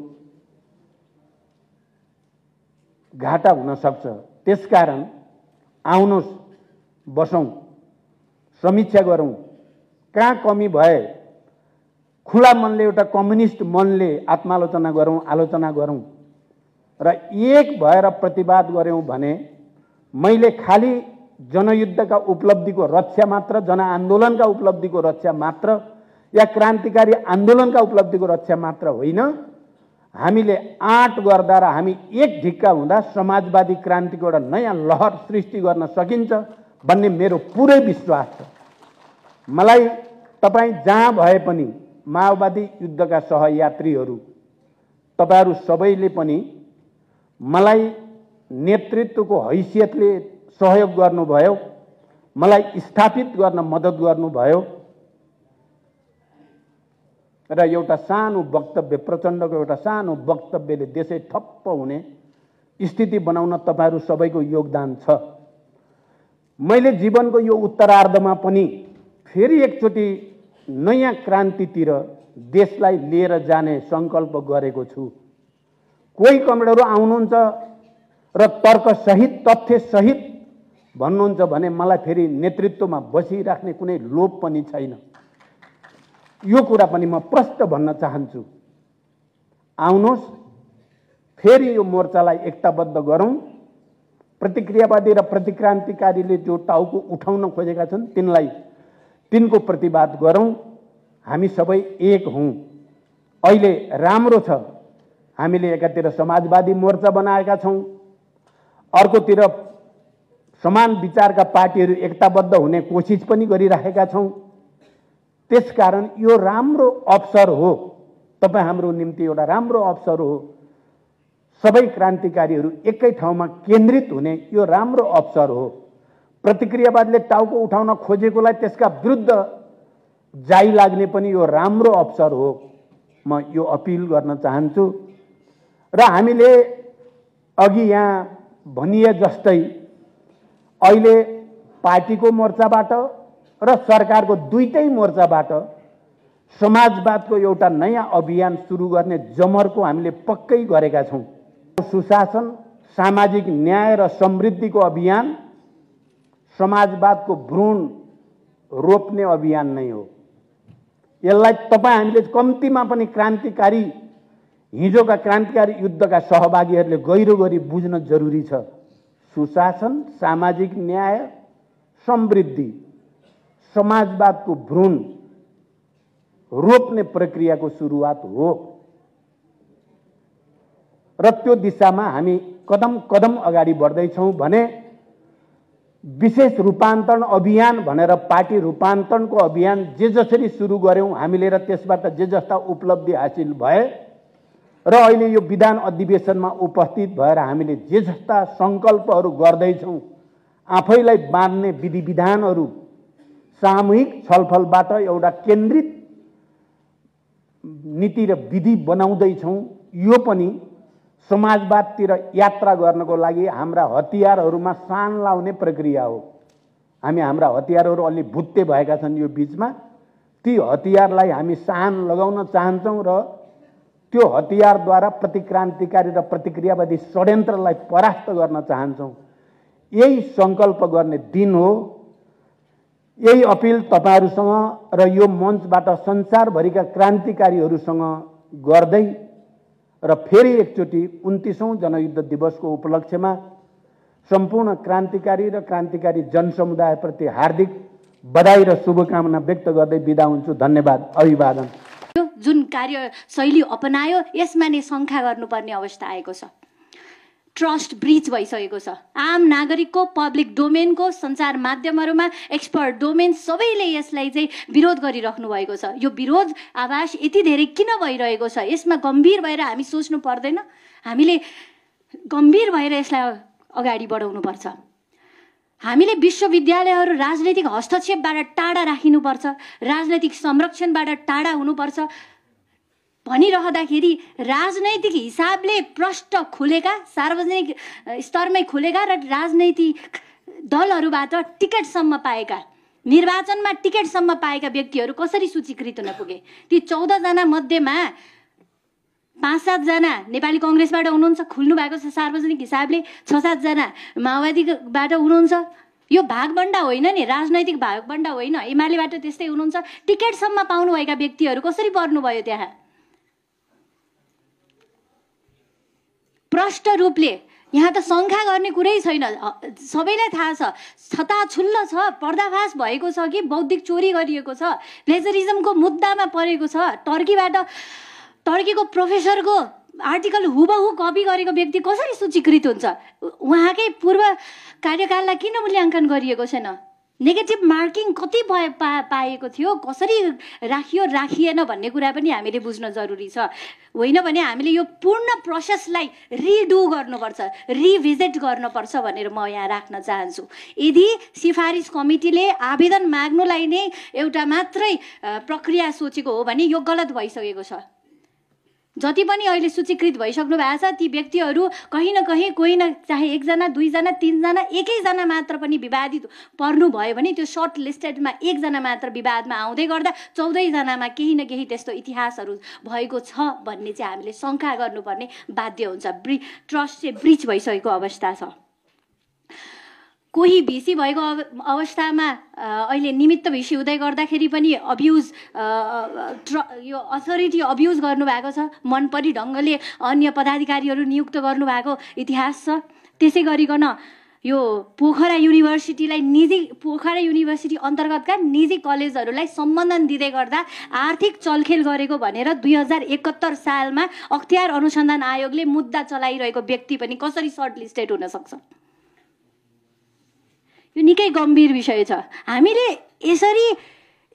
घाटा हुन सक्छ। त्यसकारण आउनुहोस् बसौँ समीक्षा गरौँ। कहाँ कमी भए? खुला मनले एउटा कम्युनिस्ट मनले आत्मालोचना गरौँ आलोचना गरौँ। र एक भएर प्रतिवाद गऱ्यौँ भने मैले खालि जनयुद्धका उपलब्धिको रक्षा मात्र जनआन्दोलनका उपलब्धिको रक्षा मात्र या क्रान्तिकारी आन्दोलनका उपलब्धिको रक्षा मात्र होइन। हामीले आँट गर्दा र हामी एक ढिक्का हुँदा समाजवादी क्रान्तिको एउटा नयाँ लहर सृष्टि गर्न सकिन्छ भन्ने मेरो पुरै विश्वास छ। मलाई तपाईँ जहाँ भए पनि माओवादी युद्धका सहयात्रीहरू तपाईँहरू सबैले पनि मलाई नेतृत्वको हैसियतले सहयोग गर्नुभयो मलाई स्थापित गर्न मद्दत गर्नुभयो र एउटा सानो वक्तव्य प्रचण्डको एउटा सानो वक्तव्यले देशै ठप्प हुने स्थिति बनाउन तपाईँहरू सबैको योगदान छ। मैले जीवनको यो उत्तरार्धमा पनि फेरि एकचोटि नयाँ क्रान्तितिर देशलाई लिएर जाने सङ्कल्प गरेको छु। कोही कमरेडहरू आउनुहुन्छ र तर्कसहित तथ्यसहित भन्नुहुन्छ भने मलाई फेरि नेतृत्वमा बसिराख्ने कुनै लोभ पनि छैन। यो कुरा पनि म प्रष्ट भन्न चाहन्छु। आउनुहोस् फेरि यो मोर्चालाई एकताबद्ध गरौँ। प्रतिक्रियावादी र प्रतिक्रान्तिकारीले जो टाउको उठाउन खोजेका छन् तिनलाई तिनको प्रतिवाद गरौँ। हामी सबै एक हौँ। अहिले राम्रो छ। हामीले एकातिर समाजवादी मोर्चा बनाएका छौँ। अर्कोतिर समान विचारका पार्टीहरू एकताबद्ध हुने कोसिस पनि गरिराखेका छौँ। त्यसकारण यो राम्रो अवसर हो। तपाईँ हाम्रो निम्ति एउटा राम्रो अवसर हो। सबै क्रान्तिकारीहरू एकै ठाउँमा केन्द्रित हुने यो राम्रो अवसर हो। प्रतिक्रियावादले टाउको उठाउन खोजेकोलाई त्यसका विरुद्ध जाइ लाग्ने पनि यो राम्रो अवसर हो। म यो अपिल गर्न चाहन्छु। र हामीले अघि यहाँ भनिए जस्तै अहिले पार्टीको मोर्चाबाट र सरकारको दुइटै मोर्चाबाट समाजवादको एउटा नयाँ अभियान सुरु गर्ने जमरको हामीले पक्कै गरेका छौँ। सुशासन सामाजिक न्याय र समृद्धिको अभियान समाजवादको भ्रूण रोप्ने अभियान नै हो। यसलाई तपाईँ हामीले कम्तीमा पनि क्रान्तिकारी हिजोका क्रान्तिकारी युद्धका सहभागीहरूले गहिरो गरी बुझ्न जरुरी छ। सुशासन सामाजिक न्याय समृद्धि समाजवादको भ्रूण रोप्ने प्रक्रियाको सुरुवात हो। र त्यो दिशामा हामी कदम कदम अगाडि बढ्दैछौँ भने विशेष रूपान्तरण अभियान भनेर पार्टी रूपान्तरणको अभियान जे जसरी सुरु गऱ्यौँ हामीले र त्यसबाट जे जस्ता उपलब्धि हासिल भए र अहिले यो विधान अधिवेशनमा उपस्थित भएर हामीले जे जस्ता सङ्कल्पहरू गर्दैछौँ आफैलाई बाँध्ने विधि विधानहरू सामूहिक छलफलबाट एउटा केन्द्रित नीति र विधि बनाउँदैछौँ यो पनि समाजवादतिर यात्रा गर्नको लागि हाम्रा हतियारहरूमा सान लाउने प्रक्रिया हो। हामी हाम्रा हतियारहरू अलि भुत्ते भएका छन् यो बिचमा। ती हतियारलाई हामी सान लगाउन चाहन्छौँ र त्यो हतियारद्वारा प्रतिक्रान्तिकारी र प्रतिक्रियावादी षड्यन्त्रलाई परास्त गर्न चाहन्छौँ। यही सङ्कल्प गर्ने दिन हो। यही अपिल तपाईँहरूसँग र यो मञ्चबाट संसारभरिका क्रान्तिकारीहरूसँग गर्दै र फेरि एकचोटि उन्तिसौँ जनयुद्ध दिवसको उपलक्ष्यमा सम्पूर्ण क्रान्तिकारी र क्रान्तिकारी जनसमुदायप्रति हार्दिक बधाई र शुभकामना व्यक्त गर्दै बिदा हुन्छु। धन्यवाद। अभिवादन। जुन कार्य शैली अपनायो यसमा नै शङ्खा गर्नुपर्ने अवस्था आएको छ। ट्रस्ट ब्रिच भइसकेको छ। आम नागरिकको पब्लिक डोमेनको सञ्चार माध्यमहरूमा एक्सपर्ट डोमेन सबैले यसलाई चाहिँ विरोध गरिराख्नु भएको छ। यो विरोध आवाज यति धेरै किन भइरहेको छ? यसमा गम्भीर भएर हामी सोच्नु पर्दैन। हामीले गम्भीर भएर यसलाई अगाडि बढाउनुपर्छ। हामीले विश्वविद्यालयहरू राजनैतिक हस्तक्षेपबाट टाढा राखिनुपर्छ राजनैतिक संरक्षणबाट टाढा हुनुपर्छ। भनिरहँदाखेरि राजनैतिक हिसाबले प्रष्ट खुलेका सार्वजनिक स्तरमै खुलेका र राजनैतिक दलहरूबाट टिकटसम्म पाएका निर्वाचनमा टिकटसम्म पाएका व्यक्तिहरू कसरी सूचीकृत हुन पुगे? ती चौधजना मध्येमा पाँच सातजना नेपाली कङ्ग्रेसबाट हुनुहुन्छ खुल्नु भएको छ सार्वजनिक हिसाबले छ सातजना माओवादीबाट हुनुहुन्छ। यो भागबन्डा होइन नि राजनैतिक भागबन्डा होइन। एमालेबाट त्यस्तै हुनुहुन्छ। टिकटसम्म पाउनुभएका व्यक्तिहरू कसरी पर्नुभयो त्यहाँ? प्रष्ट रूपले। यहाँ त शङ्का गर्ने कुरै छैन। सबैलाई थाहा छ। छताछुल्ल छ पर्दाफास भएको छ कि बौद्धिक चोरी गरिएको छ। प्लेजरिजमको मुद्दामा परेको छ। टर्कीबाट टर्कीको प्रोफेसरको आर्टिकल हुबहु कपी गरेको व्यक्ति कसरी सूचीकृत हुन्छ? उहाँकै पूर्व कार्यकाललाई किन मूल्याङ्कन गरिएको छैन? नेगेटिभ मार्किङ कति पा पा पाएको थियो? कसरी राखियो राखिएन भन्ने कुरा पनि हामीले बुझ्न जरुरी छ। होइन भने हामीले यो पूर्ण प्रोसेसलाई रिडु गर्नुपर्छ रिभिजिट गर्नुपर्छ भनेर म यहाँ राख्न चाहन्छु। यदि सिफारिस कमिटीले आवेदन माग्नुलाई नै एउटा मात्रै प्रक्रिया सोचेको हो भने यो गलत भइसकेको छ। जति पनि अहिले सूचीकृत भइसक्नु भएको छ ती व्यक्तिहरू कहीँ न कहीँ कोही न चाहे एकजना दुईजना तिनजना एकैजना मात्र पनि विवादित पर्नुभयो भने त्यो सर्ट लिस्टेडमा एकजना मात्र विवादमा आउँदै गर्दा चौधैजनामा केही न केही त्यस्तो इतिहासहरू भएको छ भन्ने चाहिँ हामीले शङ्का गर्नुपर्ने बाध्य हुन्छ। ब्रि ट्रस्ट चाहिँ ब्रिच भइसकेको अवस्था छ। कोही भिसी भएको अवस्थामा अहिले निमित्त भिसी हुँदै गर्दाखेरि पनि अब्युज ट्र यो अथोरिटी अब्युज गर्नुभएको छ। मनपरी ढङ्गले अन्य पदाधिकारीहरू नियुक्त गर्नुभएको इतिहास छ। त्यसै गरिकन यो पोखरा युनिभर्सिटीलाई निजी पोखरा युनिभर्सिटी अन्तर्गतका निजी कलेजहरूलाई सम्बन्धन दिँदै गर्दा आर्थिक चलखेल गरेको भनेर दुई हजार एकहत्तर सालमा अख्तियार अनुसन्धान आयोगले मुद्दा चलाइरहेको व्यक्ति पनि कसरी सर्ट लिस्टेड हुन सक्छ? यो निकै गम्भीर विषय छ। हामीले यसरी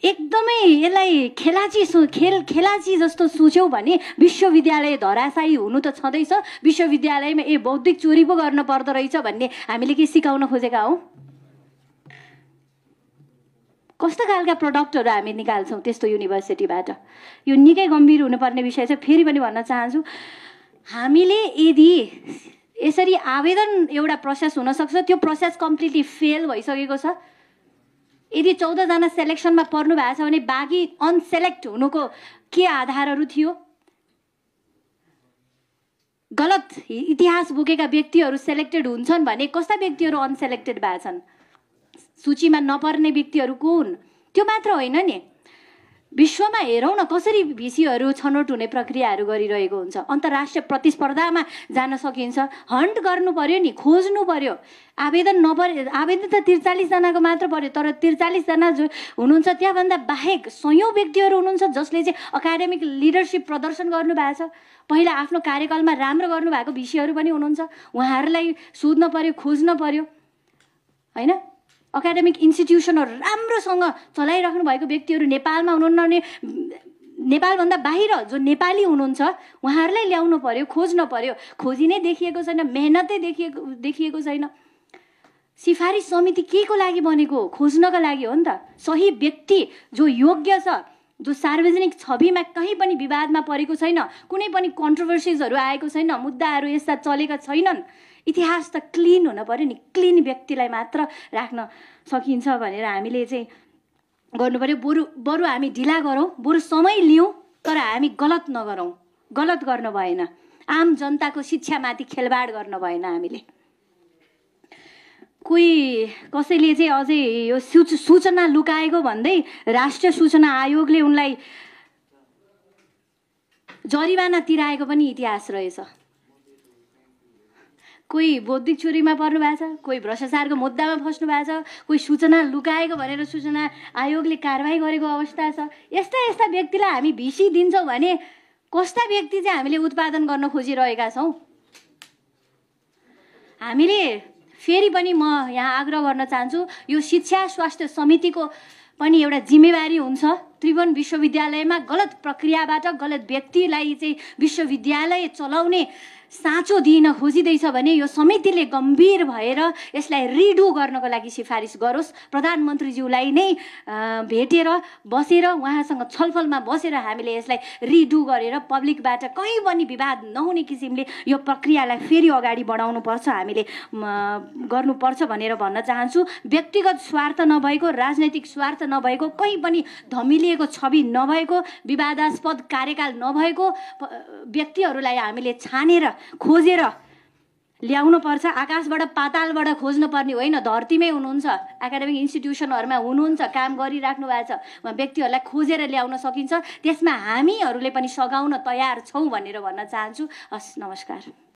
एकदमै यसलाई खेलाची सो खेल खेलाची जस्तो सोच्यौँ भने विश्वविद्यालय धराशायी हुनु त छँदैछ। विश्वविद्यालयमा ए बौद्धिक चोरी पो गर्न पर्दो रहेछ भन्ने हामीले के सिकाउन खोजेका हौँ? कस्तो खालका प्रडक्टहरू हामी निकाल्छौँ त्यस्तो युनिभर्सिटीबाट? यो निकै गम्भीर हुनुपर्ने विषय छ। फेरि पनि भन्न चाहन्छु हामीले यदि यसरी आवेदन एउटा प्रोसेस हुनसक्छ त्यो प्रोसेस कम्प्लिटली फेल भइसकेको छ। यदि चौधजना सेलेक्सनमा पर्नु भएको छ भने बाँकी अनसेलेक्ट हुनुको के आधारहरू थियो? गलत इतिहास बोकेका व्यक्तिहरू सेलेक्टेड हुन्छन् भने कस्ता व्यक्तिहरू अनसेलेक्टेड भएछन्? सूचीमा नपर्ने व्यक्तिहरू को हुन् त्यो मात्र होइन नि। विश्वमा हेरौँ न कसरी भिसीहरू छनौट हुने प्रक्रियाहरू गरिरहेको हुन्छ? अन्तर्राष्ट्रिय प्रतिस्पर्धामा जान सकिन्छ। हन्ट गर्नु पर्यो नि खोज्नु पर्यो। आवेदन नपरे आवेदन त त्रिचालिसजनाको मात्र पर्यो तर त्रिचालिसजना जो हुनुहुन्छ त्यहाँभन्दा बाहेक सयौँ व्यक्तिहरू हुनुहुन्छ जसले चाहिँ अकाडेमिक लिडरसिप प्रदर्शन गर्नुभएको छ। पहिला आफ्नो कार्यकालमा राम्रो गर्नुभएको भिसीहरू पनि हुनुहुन्छ। उहाँहरूलाई सोध्न पर्यो खोज्न पर्यो। होइन? अकाडेमिक इन्स्टिट्युसनहरू राम्रोसँग चलाइराख्नु भएको व्यक्तिहरू नेपालमा हुनुहुन्न भने नेपालभन्दा बाहिर जो नेपाली हुनुहुन्छ उहाँहरूलाई ल्याउनु पर्यो खोज्न पर्यो। खोजी नै देखिएको छैन मेहनतै देखिएको देखिएको छैन। सिफारिस समिति के को लागि बनेको हो? खोज्नको लागि हो नि त। सही व्यक्ति जो योग्य छ जो सार्वजनिक छविमा कहीँ पनि विवादमा परेको छैन कुनै पनि कन्ट्रोभर्सिजहरू आएको छैन मुद्दाहरू यस्ता चलेका छैनन्। इतिहास त क्लिन हुन पऱ्यो नि। क्लिन व्यक्तिलाई मात्र राख्न सकिन्छ भनेर हामीले चाहिँ गर्नु पऱ्यो। बरु बरु हामी ढिला गरौँ बरु समय लियौँ तर हामी गलत नगरौँ। गलत गर्न भएन। आम जनताको शिक्षामाथि खेलबाड गर्न भएन हामीले। कोही कसैले चाहिँ अझै यो सूचना लुकाएको भन्दै राष्ट्रिय सूचना आयोगले उनलाई जरिवाना तिराएको पनि इतिहास रहेछ। कोही बौद्धिक चोरीमा पर्नु भएको छ कोही भ्रष्टाचारको मुद्दामा फस्नु भएको छ कोही सूचना लुकाएको भनेर सूचना आयोगले कारवाही गरेको अवस्था छ। यस्ता यस्ता व्यक्तिलाई हामी भिसी दिन्छौँ भने कस्ता व्यक्ति चाहिँ हामीले उत्पादन गर्न खोजिरहेका छौँ? हामीले फेरि पनि म यहाँ आग्रह गर्न चाहन्छु यो शिक्षा स्वास्थ्य समितिको पनि एउटा जिम्मेवारी हुन्छ। त्रिभुवन विश्वविद्यालयमा गलत प्रक्रियाबाट गलत व्यक्तिलाई चाहिँ विश्वविद्यालय चलाउने साँचो दिन खोजिँदैछ भने यो समितिले गम्भीर भएर यसलाई रिडु गर्नको लागि सिफारिस गरोस्। प्रधानमन्त्रीज्यूलाई नै भेटेर बसेर उहाँसँग छलफलमा बसेर हामीले यसलाई रिडु गरेर पब्लिकबाट कहीँ पनि विवाद नहुने किसिमले यो प्रक्रियालाई फेरि अगाडि बढाउनुपर्छ हामीले गर्नुपर्छ भनेर भन्न चाहन्छु। व्यक्तिगत स्वार्थ नभएको राजनैतिक स्वार्थ नभएको कहीँ पनि धमिलिएको छवि नभएको विवादास्पद कार्यकाल नभएको व्यक्तिहरूलाई हामीले छानेर खोजेर ल्याउनु पर्छ आकाशबाट पातालबाट खोज्नु पर्ने होइन धरतीमै हुनुहुन्छ एकाडेमिक इन्स्टिट्युसनहरूमा हुनुहुन्छ काम गरिराख्नु भएको छ उहाँ व्यक्तिहरूलाई खोजेर ल्याउन सकिन्छ त्यसमा हामीहरूले पनि सघाउन तयार छौँ भनेर भन्न चाहन्छु। हस् नमस्कार।